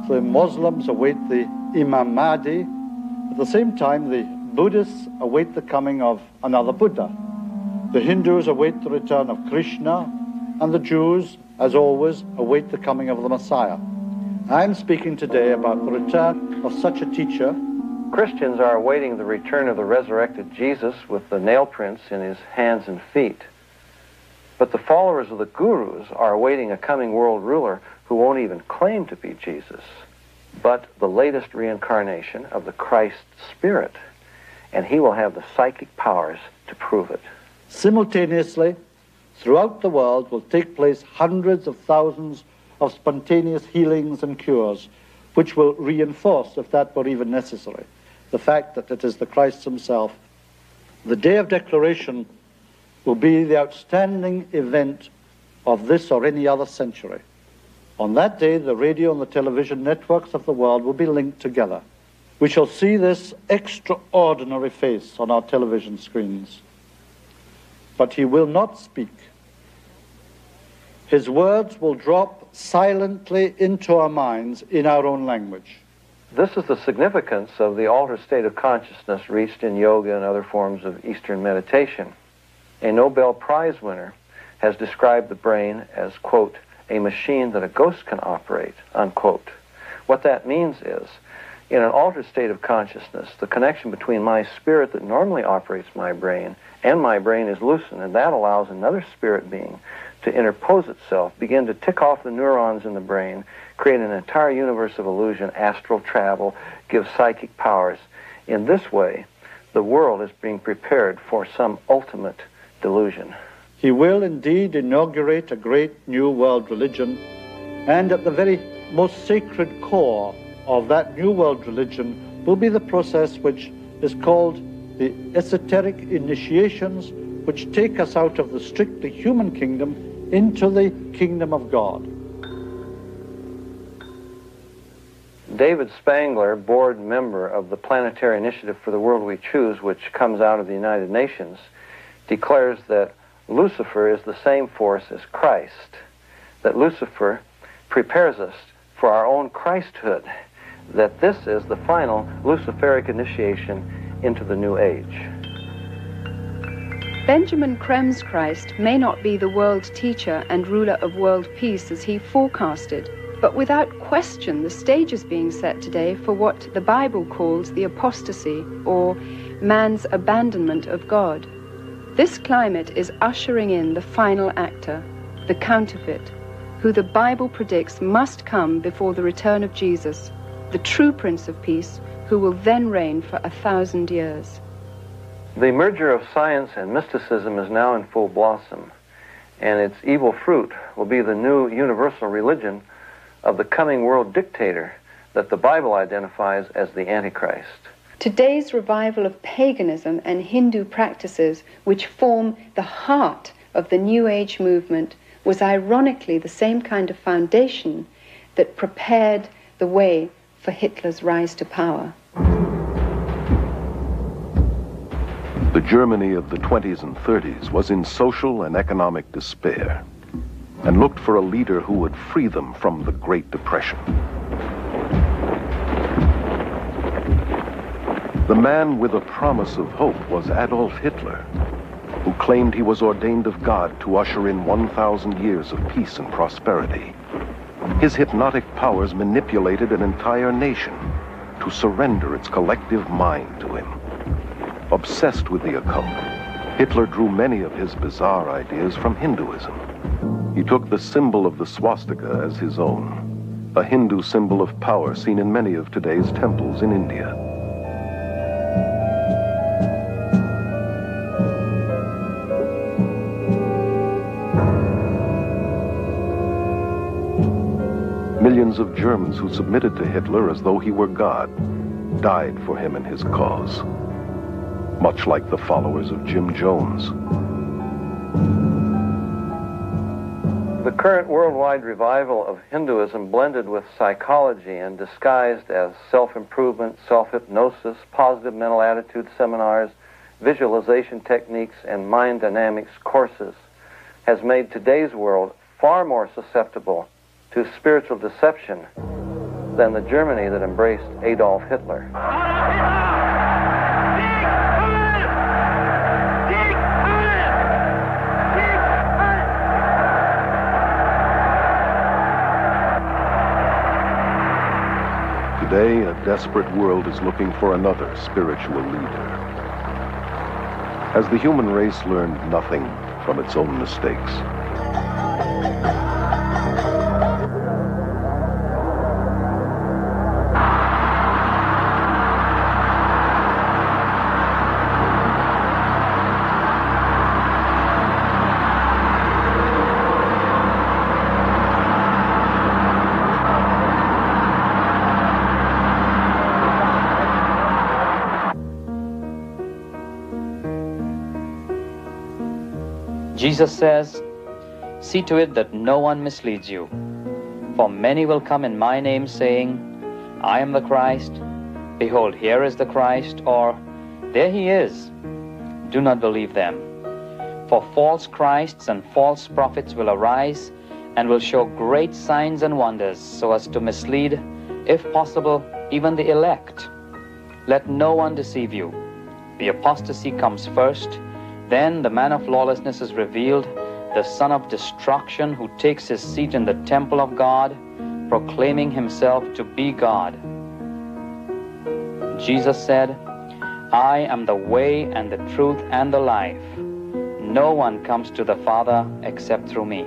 The Muslims await the Imam Mahdi. At the same time, the Buddhists await the coming of another Buddha. The Hindus await the return of Krishna. And the Jews, as always, await the coming of the Messiah. I'm speaking today about the return of such a teacher. Christians are awaiting the return of the resurrected Jesus with the nail prints in his hands and feet. But the followers of the gurus are awaiting a coming world ruler who won't even claim to be Jesus, but the latest reincarnation of the Christ Spirit. And he will have the psychic powers to prove it. Simultaneously, throughout the world will take place hundreds of thousands of spontaneous healings and cures, which will reinforce, if that were even necessary, the fact that it is the Christ himself. The day of declaration will be the outstanding event of this or any other century. On that day, the radio and the television networks of the world will be linked together. We shall see this extraordinary face on our television screens. But he will not speak. His words will drop silently into our minds in our own language. This is the significance of the altered state of consciousness reached in yoga and other forms of Eastern meditation. A Nobel Prize winner has described the brain as, quote, a machine that a ghost can operate, unquote. What that means is, in an altered state of consciousness, the connection between my spirit that normally operates my brain and my brain is loosened, and that allows another spirit being to interpose itself, begin to tick off the neurons in the brain, create an entire universe of illusion, astral travel, give psychic powers. In this way, the world is being prepared for some ultimate delusion. He will indeed inaugurate a great new world religion, and at the very most sacred core of that new world religion will be the process which is called the esoteric initiations, which take us out of the strictly human kingdom into the kingdom of God. David Spangler, board member of the Planetary Initiative for the World We Choose, which comes out of the United Nations, declares that Lucifer is the same force as Christ, that Lucifer prepares us for our own Christhood, that this is the final Luciferic initiation into the new age. Benjamin Creme's Christ may not be the world teacher and ruler of world peace as he forecasted, but without question the stage is being set today for what the Bible calls the apostasy or man's abandonment of God. This climate is ushering in the final actor, the counterfeit, who the Bible predicts must come before the return of Jesus, the true Prince of Peace, who will then reign for a thousand years. The merger of science and mysticism is now in full blossom, and its evil fruit will be the new universal religion of the coming world dictator that the Bible identifies as the Antichrist. Today's revival of paganism and Hindu practices, which form the heart of the New Age movement, was ironically the same kind of foundation that prepared the way for Hitler's rise to power. The Germany of the 20s and 30s was in social and economic despair and looked for a leader who would free them from the Great Depression. The man with a promise of hope was Adolf Hitler, who claimed he was ordained of God to usher in 1,000 years of peace and prosperity. His hypnotic powers manipulated an entire nation to surrender its collective mind to him. Obsessed with the occult, Hitler drew many of his bizarre ideas from Hinduism. He took the symbol of the swastika as his own, a Hindu symbol of power seen in many of today's temples in India. Of Germans who submitted to Hitler as though he were God died for him and his cause, much like the followers of Jim Jones. The current worldwide revival of Hinduism blended with psychology and disguised as self-improvement, self-hypnosis, positive mental attitude seminars, visualization techniques, and mind dynamics courses has made today's world far more susceptible to spiritual deception than the Germany that embraced Adolf Hitler. Today, a desperate world is looking for another spiritual leader. Has the human race learned nothing from its own mistakes? Jesus says, See to it that no one misleads you. For many will come in my name, saying, I am the Christ. Behold, here is the Christ, or there he is. Do not believe them. For false Christs and false prophets will arise and will show great signs and wonders so as to mislead, if possible, even the elect. Let no one deceive you. The apostasy comes first, then the man of lawlessness is revealed, the son of destruction who takes his seat in the temple of God, proclaiming himself to be God. Jesus said, I am the way and the truth and the life. No one comes to the Father except through me.